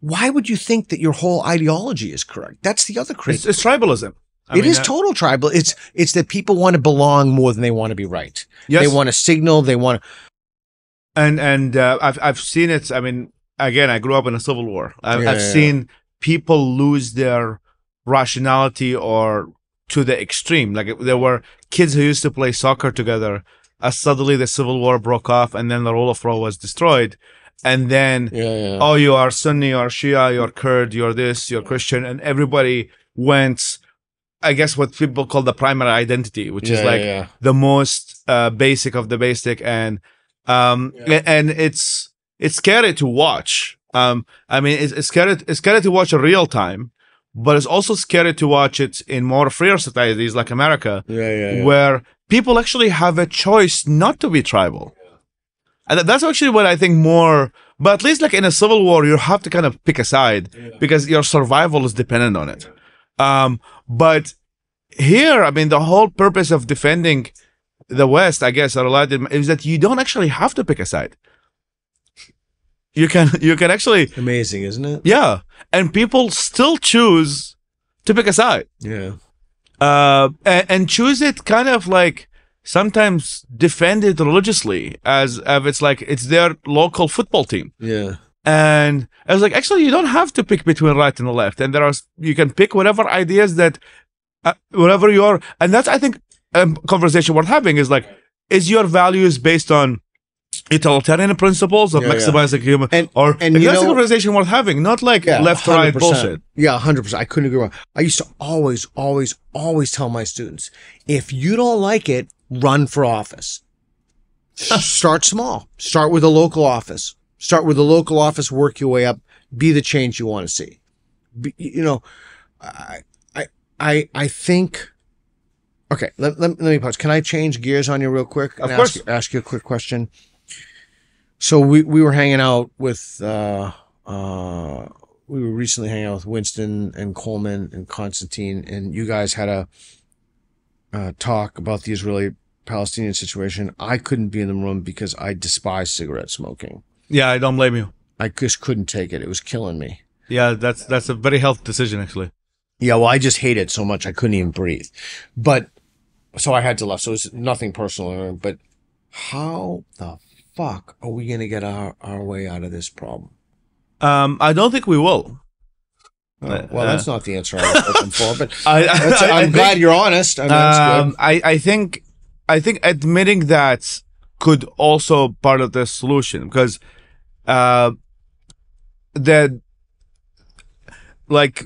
why would you think that your whole ideology is correct? That's the other crazy. it's, it's tribalism. I It mean, is total tribal. It's it's that people want to belong more than they want to be right. Yes, They want to signal. They want to. and and uh, I've I've seen it. I mean, again, I grew up in a civil war. I've, Yeah, I've yeah, seen people lose their rationality or to the extreme. Like there were kids who used to play soccer together. As suddenly the civil war broke off, and then the rule of law was destroyed, and then Yeah, yeah. oh, you are Sunni, you're Shia, you're Kurd, you're this, you're Christian, and everybody went. I guess what people call the primary identity, which is Yeah, like yeah. the most uh, basic of the basic and Um, Yeah. and it's it's scary to watch. Um, I mean, it's, it's scary. It's scary to watch in real time, but it's also scary to watch it in more freer societies like America, Yeah, yeah, where people actually have a choice not to be tribal. And that's actually what I think more. But at least like in a civil war, you have to kind of pick a side because your survival is dependent on it. Um, but here, I mean, the whole purpose of defending the West, I guess, or Aladdin, is that you don't actually have to pick a side. You can, you can actually, Amazing, isn't it? yeah, and people still choose to pick a side, Yeah. uh, and, and choose it kind of like sometimes defend it religiously as if it's like it's their local football team. Yeah. And I was like, actually, you don't have to pick between right and the left. And there are, you can pick whatever ideas that, uh, whatever are, and that's, I think, a conversation worth having is like, is your values based on utilitarian principles of Yeah, yeah. maximizing human, And- or and that's know- conversation worth having, not like left right 100%. bullshit. Yeah, hundred percent. I couldn't agree more. I used to always, always, always tell my students, if you don't like it, run for office. Start small. Start with a local office. Start with a local office. Work your way up. Be the change you want to see. Be, you know, I, I, I, I think. Okay, let, let, let me pause. Can I change gears on you real quick? Of course. Ask, ask you a quick question. So we we were hanging out with uh uh we were recently hanging out with Winston and Coleman and Konstantin and you guys had a uh, talk about the Israeli Palestinian situation. I couldn't be in the room because I despise cigarette smoking. Yeah, I don't blame you. I just couldn't take it. It was killing me. Yeah, that's that's a very health decision actually. Yeah, well, I just hate it so much I couldn't even breathe. But so I had to left. So it's nothing personal. But how the fuck are we gonna get our, our way out of this problem? Um, I don't think we will. Oh, Uh, well, that's not the answer I was *laughs* looking for. But I, think- glad you're honest. I mean, um. I, I think I think admitting that could also part of the solution because uh that like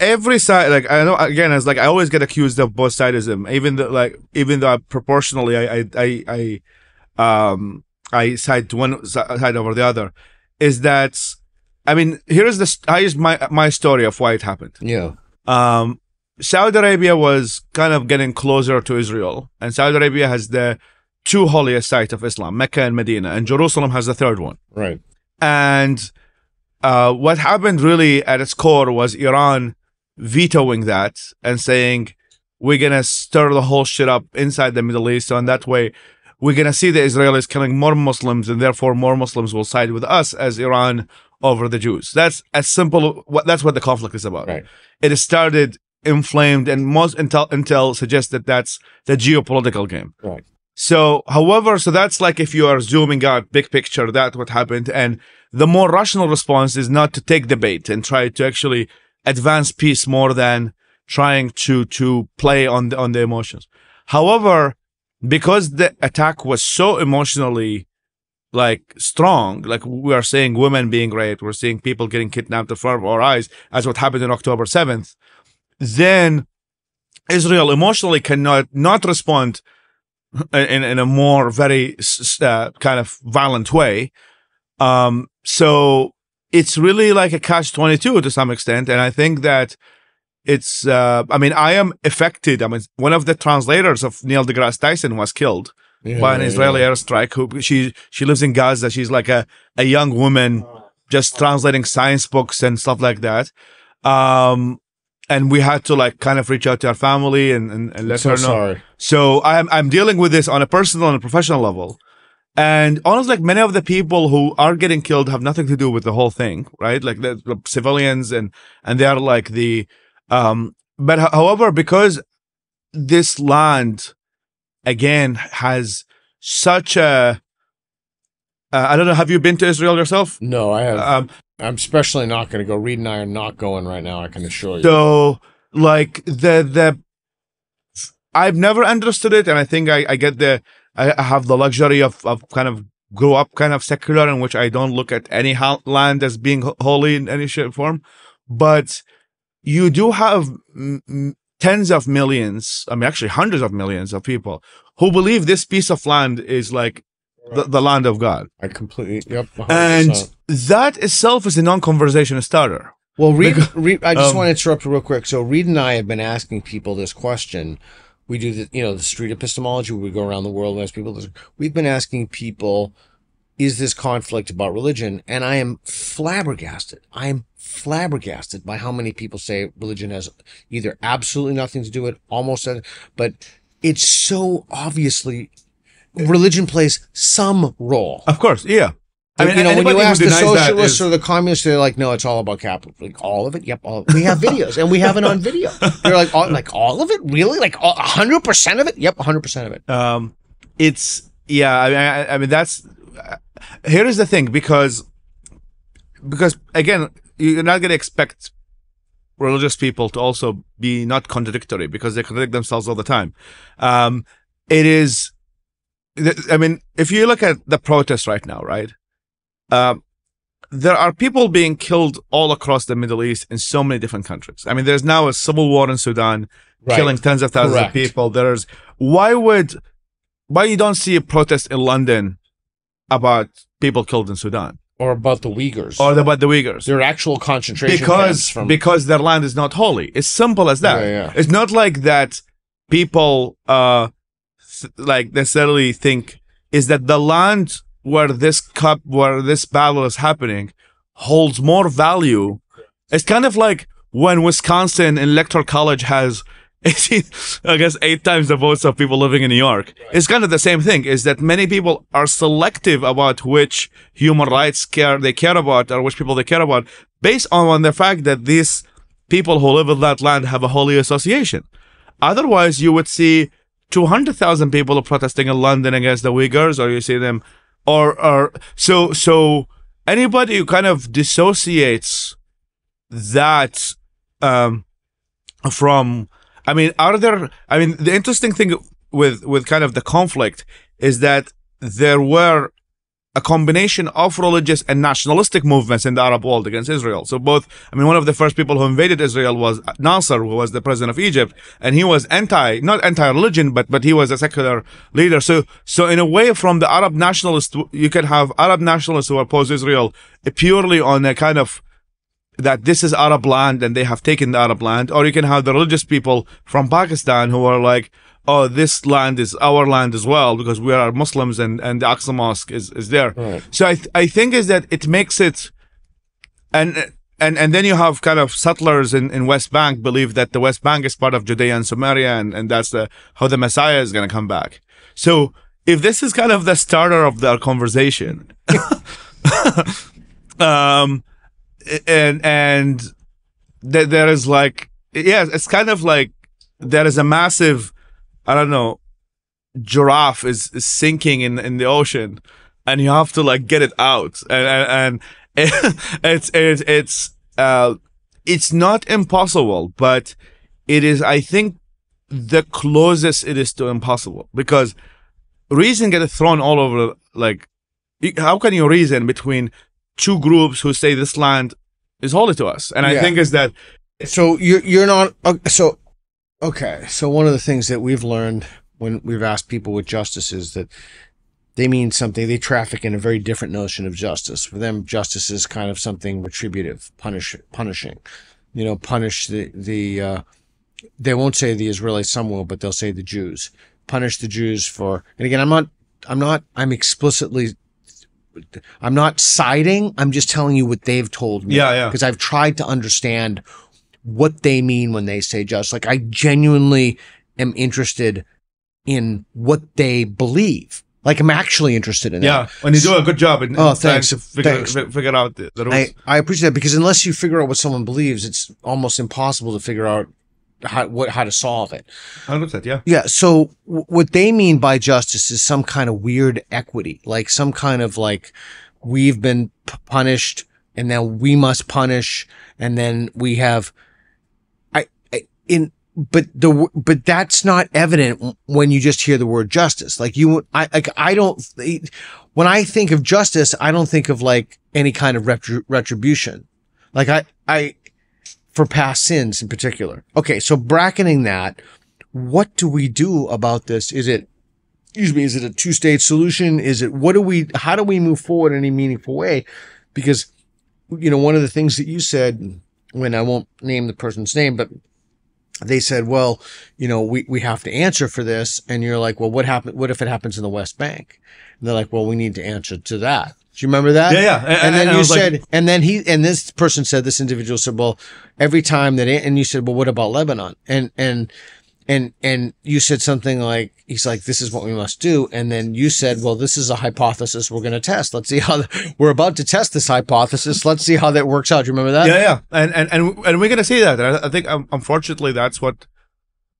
every side like I know again it's like I always get accused of both sidism even though like even though I, proportionally I I I, I um I side to one side over the other is that I mean here's the here's my my story of why it happened Yeah. um, Saudi Arabia was kind of getting closer to Israel, and Saudi Arabia has the two holiest sites of Islam, Mecca and Medina, and Jerusalem has the third one. Right. And uh, what happened really at its core was Iran vetoing that and saying, we're going to stir the whole shit up inside the Middle East. So, in that way, we're going to see the Israelis killing more Muslims, and therefore more Muslims will side with us as Iran over the Jews. That's as simple. What that's what the conflict is about. Right. It started inflamed, and most intel, intel suggests that that's the geopolitical game. Right. So, however, so that's like if you are zooming out big picture, that what happened. And the more rational response is not to take the bait and try to actually advance peace more than trying to to play on the on the emotions. However, because the attack was so emotionally like strong, like we are seeing women being raped, we're seeing people getting kidnapped in front of our eyes, as what happened on October seventh, then Israel emotionally cannot not respond in in a more very uh, kind of violent way. Um, so it's really like a catch twenty two to some extent, and I think that it's. Uh, I mean, I am affected. I mean, one of the translators of Neil deGrasse Tyson was killed Yeah, by an Israeli yeah. airstrike. Who she she lives in Gaza. She's like a a young woman just translating science books and stuff like that. Um, and we had to like kind of reach out to our family and and, and let so her know. sorry. So I'm I'm dealing with this on a personal and a professional level. And honestly, like many of the people who are getting killed have nothing to do with the whole thing, right? Like the, the civilians and and they are like the um but ho- however, because this land again has such a uh, I don't know, have you been to Israel yourself? No, I have. Um, I'm especially not going to go. Read and I are not going right now. I can assure you. So like the the I've never understood it, and I think I, I get the I have the luxury of of kind of grow up kind of secular in which I don't look at any land as being holy in any shape form, but you do have mm, tens of millions, I mean actually hundreds of millions of people who believe this piece of land is like the, the land of God. I completely yep. 100%. And that itself is a non-conversation starter. Well, Read, Read I just um, want to interrupt real quick. So, Read and I have been asking people this question. We do the, you know, the street epistemology. Where we go around the world and ask people this. We've been asking people, is this conflict about religion? And I am flabbergasted. I am flabbergasted by how many people say religion has either absolutely nothing to do with, almost, but it's so obviously religion plays some role. Of course, yeah. I mean, you know, when you ask the socialists is- or the communists, they're like, "No, it's all about capital." Like all of it. Yep, all we have videos, and we have it on *laughs* video. They're like, all, "Like all of it? Really? Like hundred percent of it?" Yep, hundred percent of it. um it's yeah i mean i, I mean that's here is the thing because because again you're not going to expect religious people to also be not contradictory because they contradict themselves all the time um it is i mean if you look at the protests right now right um there are people being killed all across the Middle East in so many different countries. I mean, there's now a civil war in Sudan, Right. killing tens of thousands Correct. of people. There's why would why you don't see a protest in London about people killed in Sudan Or about the Uyghurs, or about the Uyghurs? their actual concentration camps Because from because their land is not holy. It's simple as that. Yeah, yeah. It's not like that. People uh th- like necessarily think is that the land where this cup where this battle is happening holds more value. It's kind of like when Wisconsin electoral college has *laughs* 18, I guess eight times the votes of people living in New York. It's kind of the same thing. Is that many people are selective about which human rights care they care about or which people they care about based on, on the fact that these people who live in that land have a holy association. Otherwise, you would see 200,000 people protesting in London against the Uyghurs, or you see them, or, or, so, so anybody who kind of dissociates that, um, from, I mean, are there, I mean, the interesting thing with, with kind of the conflict is that there were a combination of religious and nationalistic movements in the Arab world against Israel. So both, I mean, one of the first people who invaded Israel was Nasser, who was the president of Egypt, and he was anti, not anti-religion, but, but he was a secular leader. So, so in a way, from the Arab nationalists, you can have Arab nationalists who oppose Israel purely on a kind of, that this is Arab land and they have taken the Arab land, or you can have the religious people from Pakistan who are like, oh, this land is our land as well because we are Muslims and, and the Aqsa Mosque is, is there. Right. So I, th- I think is that it makes it, and, and, and then you have kind of settlers in, in West Bank believe that the West Bank is part of Judea and Samaria and, and that's the, how the Messiah is going to come back. So if this is kind of the starter of their conversation, *laughs* um, and, and th- there is like, yeah, it's kind of like there is a massive, I don't know, giraffe is, is sinking in in the ocean, and you have to like get it out, and and, and *laughs* it's it's it's uh it's not impossible, but it is I think the closest it is to impossible because reason gets thrown all over like how can you reason between two groups who say this land is holy to us and i think is that So you're you're not so okay. So one of the things that we've learned when we've asked people with justice is that they mean something. They traffic in a very different notion of justice. For them, justice is kind of something retributive, punish punishing. You know, punish the the. Uh, they won't say the Israelis. Some will, but they'll say the Jews. Punish the Jews for. And again, I'm not. I'm not. I'm explicitly. I'm not siding. I'm just telling you what they've told me. Yeah, yeah. Because I've tried to understand what they mean when they say just. Like I genuinely am interested in what they believe. Like I'm actually interested in yeah that. when you do a good job in, Oh, thanks. to figure, Thanks. fi- figure out the, the rules I, I appreciate that because unless you figure out what someone believes, it's almost impossible to figure out how what how to solve it. 100% yeah Yeah. So w- what they mean by justice is some kind of weird equity, like some kind of like we've been p- punished and then we must punish and then we have I, I in but the but that's not evident when you just hear the word justice. Like you I like I don't when I think of justice, I don't think of like any kind of retri- retribution. Like I I for past sins in particular. Okay, so bracketing that, what do we do about this? Is it excuse me, is it a two state solution? Is it what do we how do we move forward in any meaningful way? Because you know, one of the things that you said when I won't name the person's name, but they said, well, you know, we, we have to answer for this. And you're like, well, what happened? What if it happens in the West Bank? And they're like, well, we need to answer to that. Do you remember that? Yeah, yeah. And, and then and you was like- said, and then he, and this person said, this individual said, well, every time that, and you said, well, what about Lebanon? And, and, and, and you said something like, he's like, this is what we must do. And then you said, well, this is a hypothesis we're going to test. Let's see how, we're about to test this hypothesis. Let's see how that works out. Do you remember that? yeah, yeah, and and and, and we're gonna see that. And I, think um, unfortunately that's what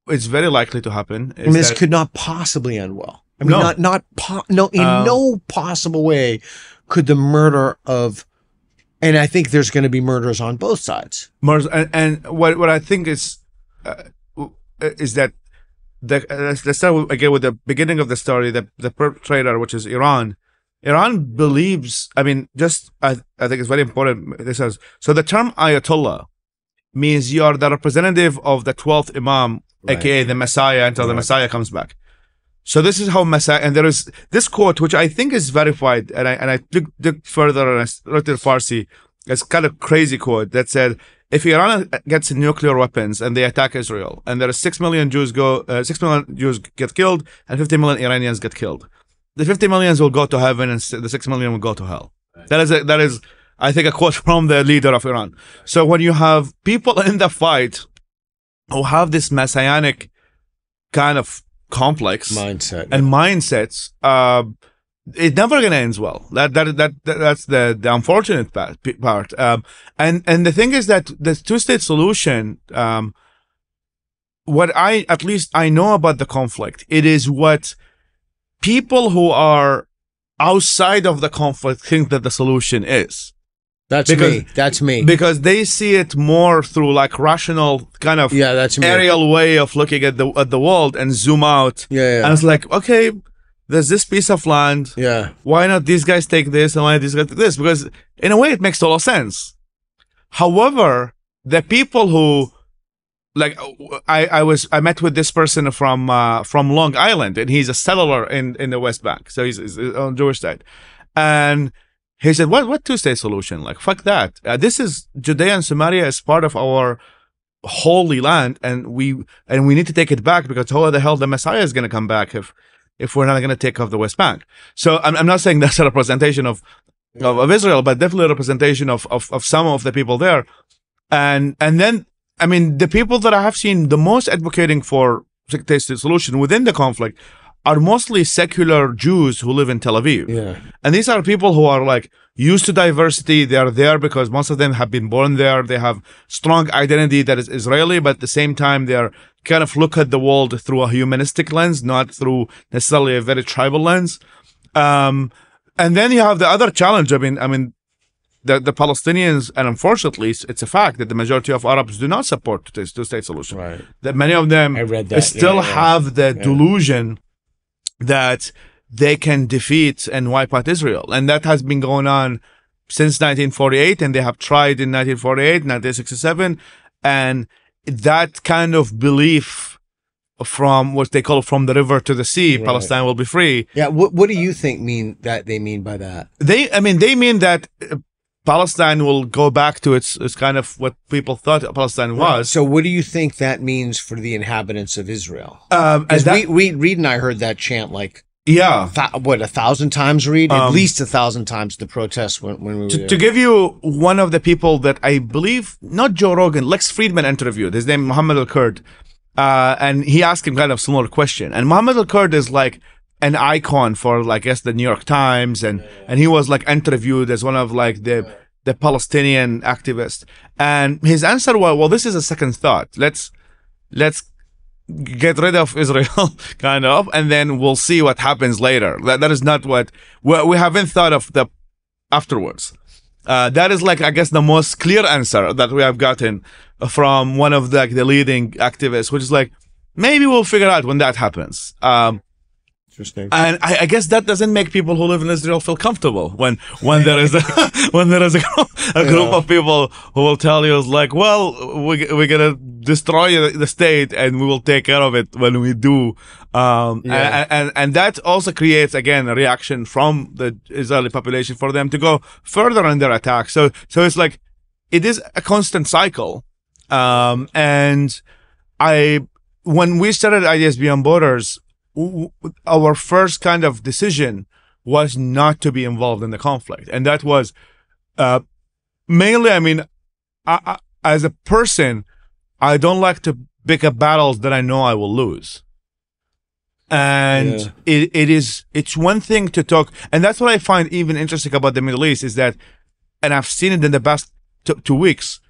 it's very likely to happen. I mean, this that- could not possibly end well. I mean, No. not not po- no in Um, no possible way could the murder of, and I think there's going to be murders on both sides. Mars, and, and what what I think is uh, is that the uh, let's, let's start with, again with the beginning of the story. The the perpetrator, which is Iran, Iran believes. I mean, just I, I think it's very important. This says so. The term Ayatollah means you are the representative of the twelfth Imam, Right. aka the Messiah, until the Messiah comes back. So this is how Messiah, and there is this quote which I think is verified, and I and I looked, looked further and I looked at Farsi. It's kind of crazy quote that said, "If Iran gets nuclear weapons and they attack Israel, and there are six million Jews go, uh, six million Jews get killed, and fifty million Iranians get killed, the fifty millions will go to heaven, and the six million will go to hell." That is a, that is, I think, a quote *laughs* from the leader of Iran. So when you have people *laughs* in the fight who have this messianic kind of complex Mindset. and mindsets, uh, it's never gonna end well. That that that, that that's the the unfortunate part. part. Um, and and the thing is that the two state solution. Um, what I at least I know about the conflict, it is what people who are outside of the conflict think that the solution is that's because- me. That's me. because they see it more through like rational kind of yeah, that's me. aerial way of looking at the at the world and zoom out Yeah, yeah. and it's like, okay, there's this piece of land. yeah. Why not these guys take this and why not these guys take this? Because in a way, it makes total sense. However, the people who, like, I, I was, I met with this person from, uh, from Long Island and he's a settler in, in the West Bank. So he's, he's on Jewish side. And he said, what, what two state solution? Like, fuck that. Uh, this is Judea and Samaria is part of our holy land and we, and we need to take it back because how the hell the Messiah is going to come back if, if we're not going to take off the West Bank. So I'm, I'm not saying *laughs* that's a representation of, of, of Israel, but definitely a representation of, of, of some of the people there. And, and then, I mean, the people that I have seen the most advocating for state solution within the conflict are mostly secular Jews who live in Tel Aviv. Yeah. And these are people who are like used to diversity. They are there because most of them have been born there. They have strong identity that is Israeli, but at the same time, they're kind of look at the world through a humanistic lens, not through necessarily a very tribal lens. Um, and then you have the other challenge. I mean, I mean, the, the Palestinians, and unfortunately, it's, a fact that the majority of Arabs do not support this two-state solution. Right. That many of them I read that. still Yeah, yeah. have the delusion that they can defeat and wipe out Israel. And that has been going on since 1948, and they have tried in 1948, 1967, and that kind of belief from what they call from the river to the sea, Right. Palestine will be free. Yeah. What What do you think mean that they mean by that? They, I mean, they mean that uh, Palestine will go back to its, its kind of what people thought Palestine was. So, what do you think that means for the inhabitants of Israel? Um, and that, we, we, Read and I heard that chant like yeah. th- what a thousand times. Read at Um, least a thousand times the protest when, when we were to, there. to give you one of the people that I believe, not Joe Rogan, Lex Fridman interviewed, his name Muhammad Al Kurd, uh, and he asked him kind of similar question. And Muhammad Al Kurd is like an icon for, like, I guess, the New York Times, and and he was like interviewed as one of like the the Palestinian activists. And his answer was, "Well, this is a second thought. Let's let's." Get rid of Israel, *laughs* kind of, and then we'll see what happens later. That, that is not what we, we haven't thought of the afterwards. Uh, that is like I guess the most clear answer that we have gotten from one of the, like the leading activists, which is like maybe we'll figure out when that happens. Um, Interesting. And I, I guess that doesn't make people who live in Israel feel comfortable when when there is a *laughs* when there is a, a group Yeah. of people who will tell you like, well, we we're gonna destroy the state and we will take care of it when we do. Um, Yeah. and, and and that also creates again a reaction from the Israeli population for them to go further in their attack. So so it's like it is a constant cycle. Um, and I when we started Ideas Beyond Borders, our first kind of decision was not to be involved in the conflict, and that was uh, mainly. I mean, I, I, as a person, I don't like to pick up battles that I know I will lose. And Yeah. it, it is it's one thing to talk, and that's what I find even interesting about the Middle East is that, and I've seen it in the past t- two weeks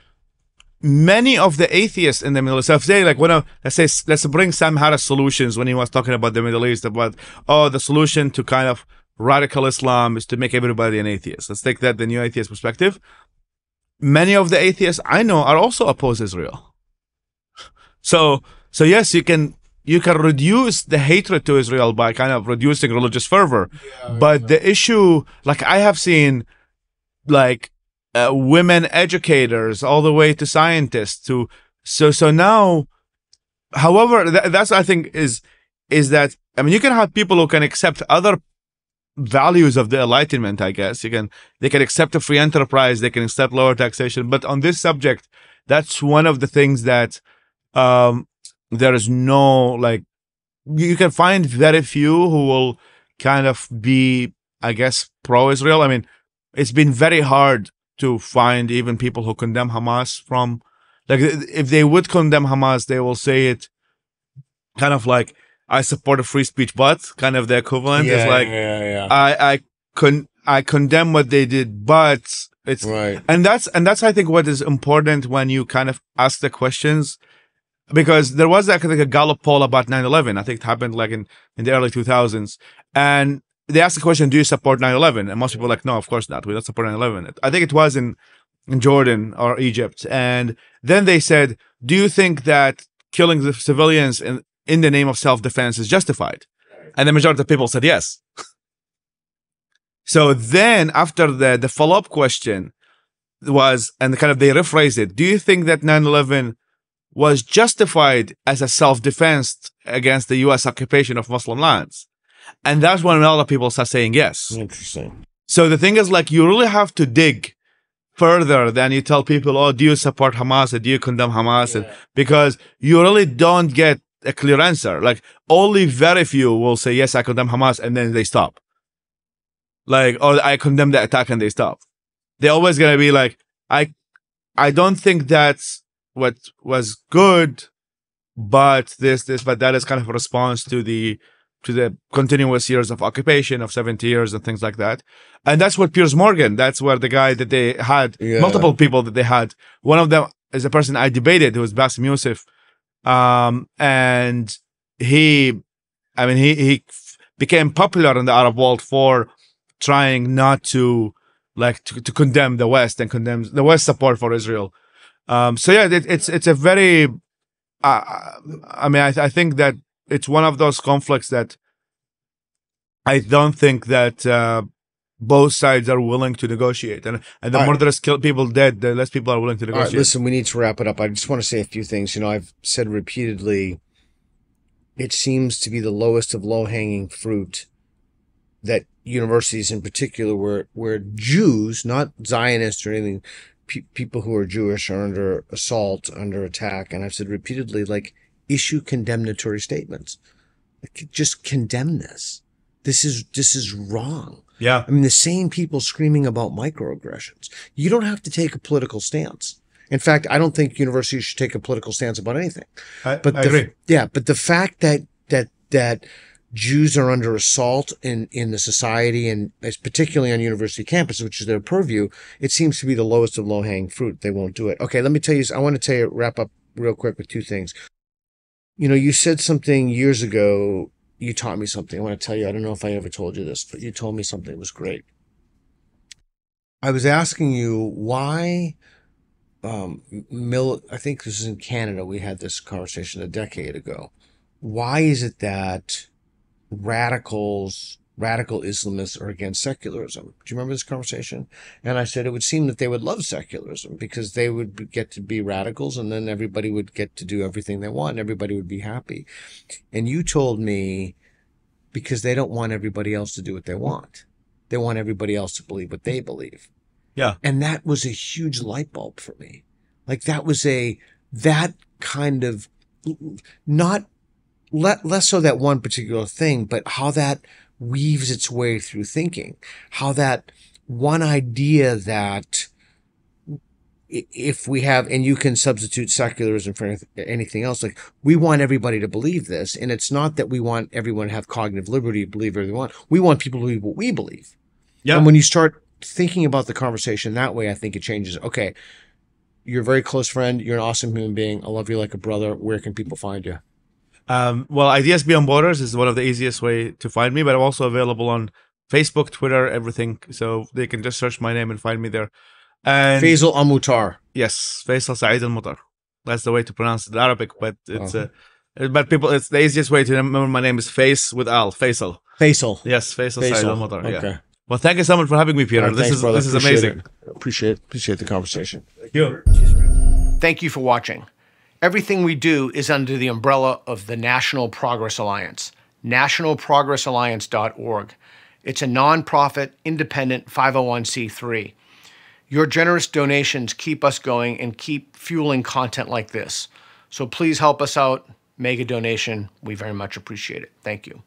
many of the atheists in the Middle East, so if they like, when I, let's say, let's bring Sam Harris solutions when he was talking about the Middle East, about, oh, the solution to kind of radical Islam is to make everybody an atheist. Let's take that, the new atheist perspective. Many of the atheists I know are also opposed Israel. So, so yes, you can, you can reduce the hatred to Israel by kind of reducing religious fervor. but the issue, like I have seen, like uh, women educators all the way to scientists to so so now however th- that's i think is is that i mean you can have people who can accept other values of the enlightenment i guess. You can they can accept a free enterprise they can accept lower taxation but on this subject that's one of the things that um there is no like you can find very few who will kind of be i guess pro israel i mean it's been very hard to find even people who condemn Hamas from like if they would condemn Hamas, they will say it kind of like I support a free speech, but kind of the equivalent is like yeah, yeah. I I con I condemn what they did, but it's right. and that's and that's I think what is important when you kind of ask the questions because there was like, like a Gallup poll about 9/11. I think it happened like in in the early 2000s, and they asked the question, "Do you support 9/11?" And most people like, "No, of course not. We don't support 9/11." I think it was in in Jordan or Egypt, and then they said, "Do you think that killing the civilians in in the name of self-defense is justified?" And the majority of people said yes. so then, after the the follow-up question was, and kind of they rephrased it, "Do you think that 9/11 was justified as a self-defense against the U.S. occupation of Muslim lands?" And that's when a lot of people start saying yes. Interesting. So the thing is, like, you really have to dig further than you tell people, oh, do you support Hamas or do you condemn Hamas? And because you really don't get a clear answer. Like, only very few will say, yes, I condemn Hamas, and then they stop. Like, or I condemn the attack and they stop. They're always going to be like, I, I don't think that's what was good, but this, this, but that is kind of a response to the, to the continuous years of occupation of 70 years and things like that. And that's what Piers Morgan, that's where the guy that they had, Yeah. multiple people that they had. One of them is a person I debated who was Bassem Youssef. Um, and he, I mean, he, he f- became popular in the Arab world for trying not to like to, to condemn the West and condemn the West support for Israel. Um, so yeah, it, it's, it's a very, uh, I mean, I, I think that it's one of those conflicts that I don't think that uh, both sides are willing to negotiate, and and the All more right. there's kill people dead, the less people are willing to All right, negotiate. listen, we need to wrap it up. I just want to say a few things. You know, I've said repeatedly, it seems to be the lowest of low hanging fruit that universities in particular, where, where Jews, not Zionists or anything, pe- people who are Jewish are under assault, under attack. And I've said repeatedly, like, issue condemnatory statements. Like, just condemn this. This is, this is wrong. yeah, I mean, the same people screaming about microaggressions. You don't have to take a political stance. In fact, I don't think universities should take a political stance about anything. I, But I the, agree. yeah, but the fact that that that Jews are under assault in in the society and particularly on university campuses, which is their purview, it seems to be the lowest of low hanging fruit. They won't do it. Okay, let me tell you. I want to tell you wrap up real quick with two things. You know, you said something years ago. You taught me something. I want to tell you. I don't know if I ever told you this, but you told me something that was great. I was asking you why um mil I think this is in Canada we had this conversation a decade ago. Why is it that radicals, radical Islamists are against secularism. Do you remember this conversation? And I said it would seem that they would love secularism because they would get to be radicals and then everybody would get to do everything they want and everybody would be happy. And you told me because they don't want everybody else to do what they want. They want everybody else to believe what they believe. Yeah. And that was a huge light bulb for me. Like that was a, that kind of not let, less so that one particular thing, but how that weaves its way through thinking, how that one idea that if we have, and you can substitute secularism for anything else, like we want everybody to believe this. And it's not that we want everyone to have cognitive liberty to believe whatever they want. We want people to believe what we believe. Yeah. And when you start thinking about the conversation that way, I think it changes. Okay. You're a very close friend. You're an awesome human being. I love you like a brother. Where can people find you? Um, well, Ideas Beyond Borders is one of the easiest way to find me, but I'm also available on Facebook, Twitter, everything. So they can just search my name and find me there. And Faisal Almutar. yes, Faisal Saeed Al Mutar. That's the way to pronounce it in Arabic, but it's Okay. uh, but people, it's the easiest way to remember my name is Face with Al Faisal. Faisal. Yes, Faisal, Saeed Al Mutar. Okay. Yeah. Well, thank you so much for having me, Peter. All right, this thanks, is brother. this is Appreciate amazing. it. Appreciate appreciate the conversation. Thank you. Thank you for watching. Everything we do is under the umbrella of the National Progress Alliance, nationalprogressalliance.org. It's a nonprofit, independent 501c3. Your generous donations keep us going and keep fueling content like this. So please help us out, make a donation. We very much appreciate it. Thank you.